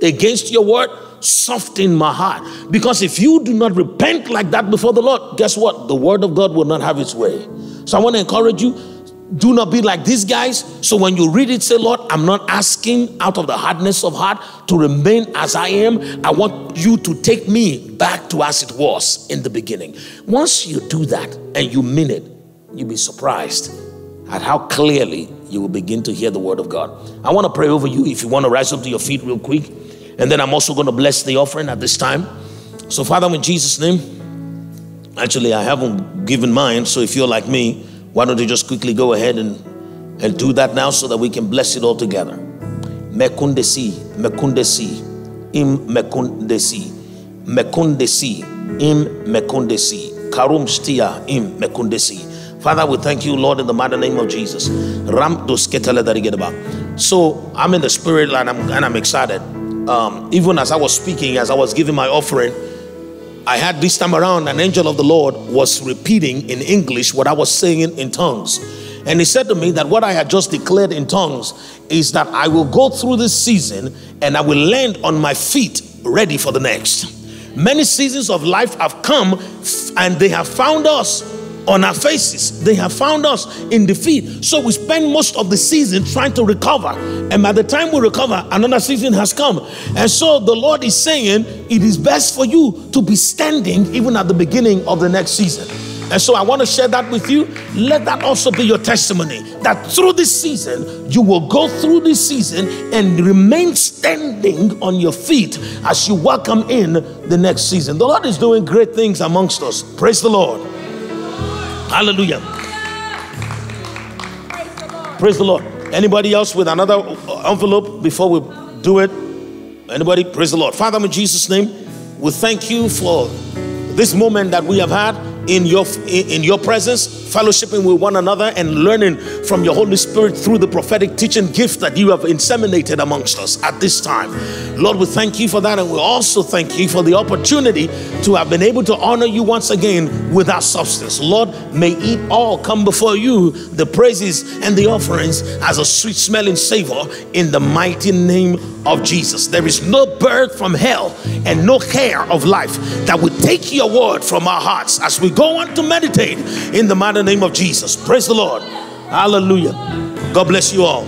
against your word, soften my heart. Because if you do not repent like that before the Lord, guess what? The word of God will not have its way. So I want to encourage you do not be like these guys. So when you read it, say, Lord, I'm not asking out of the hardness of heart to remain as I am. I want you to take me back to as it was in the beginning. Once you do that and you mean it, you'll be surprised at how clearly you will begin to hear the word of God. I want to pray over you if you want to rise up to your feet real quick. And then I'm also going to bless the offering at this time. So, Father, in Jesus' name, actually, I haven't given mine. So if you're like me, why don't you just quickly go ahead and, and do that now so that we can bless it all together? Mekundesi, mekundesi, im mekundesi, mekundesi, im mekundesi, karum stia im mekundesi. Father, we thank you, Lord, in the mighty name of Jesus. Ram So I'm in the spirit line and I'm excited. um, even as I was speaking, as I was giving my offering, I had this time around an angel of the Lord was repeating in English what I was saying in tongues. And he said to me that what I had just declared in tongues is that I will go through this season and I will land on my feet ready for the next. Many seasons of life have come and they have found us on our faces. They have found us in defeat. So we spend most of the season trying to recover. And by the time we recover, another season has come. And so the Lord is saying it is best for you to be standing even at the beginning of the next season. And so I want to share that with you. Let that also be your testimony that through this season, you will go through this season and remain standing on your feet as you welcome in the next season. The Lord is doing great things amongst us. Praise the Lord. Hallelujah. Praise the Lord. Anybody else with another envelope before we do it? Anybody? Praise the Lord. Father, in Jesus' name, we thank you for this moment that we have had in your in your presence fellowshipping with one another and learning from your holy spirit through the prophetic teaching gift that you have inseminated amongst us at this time. Lord we thank you for that and we also thank you for the opportunity to have been able to honor you once again with our substance. Lord may it all come before you the praises and the offerings as a sweet smelling savor in the mighty name of jesus there is no bird from hell and no care of life that would take your word from our hearts as we go on to meditate in the mighty name of Jesus. Praise the Lord. Hallelujah. God bless you all.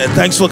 And thanks for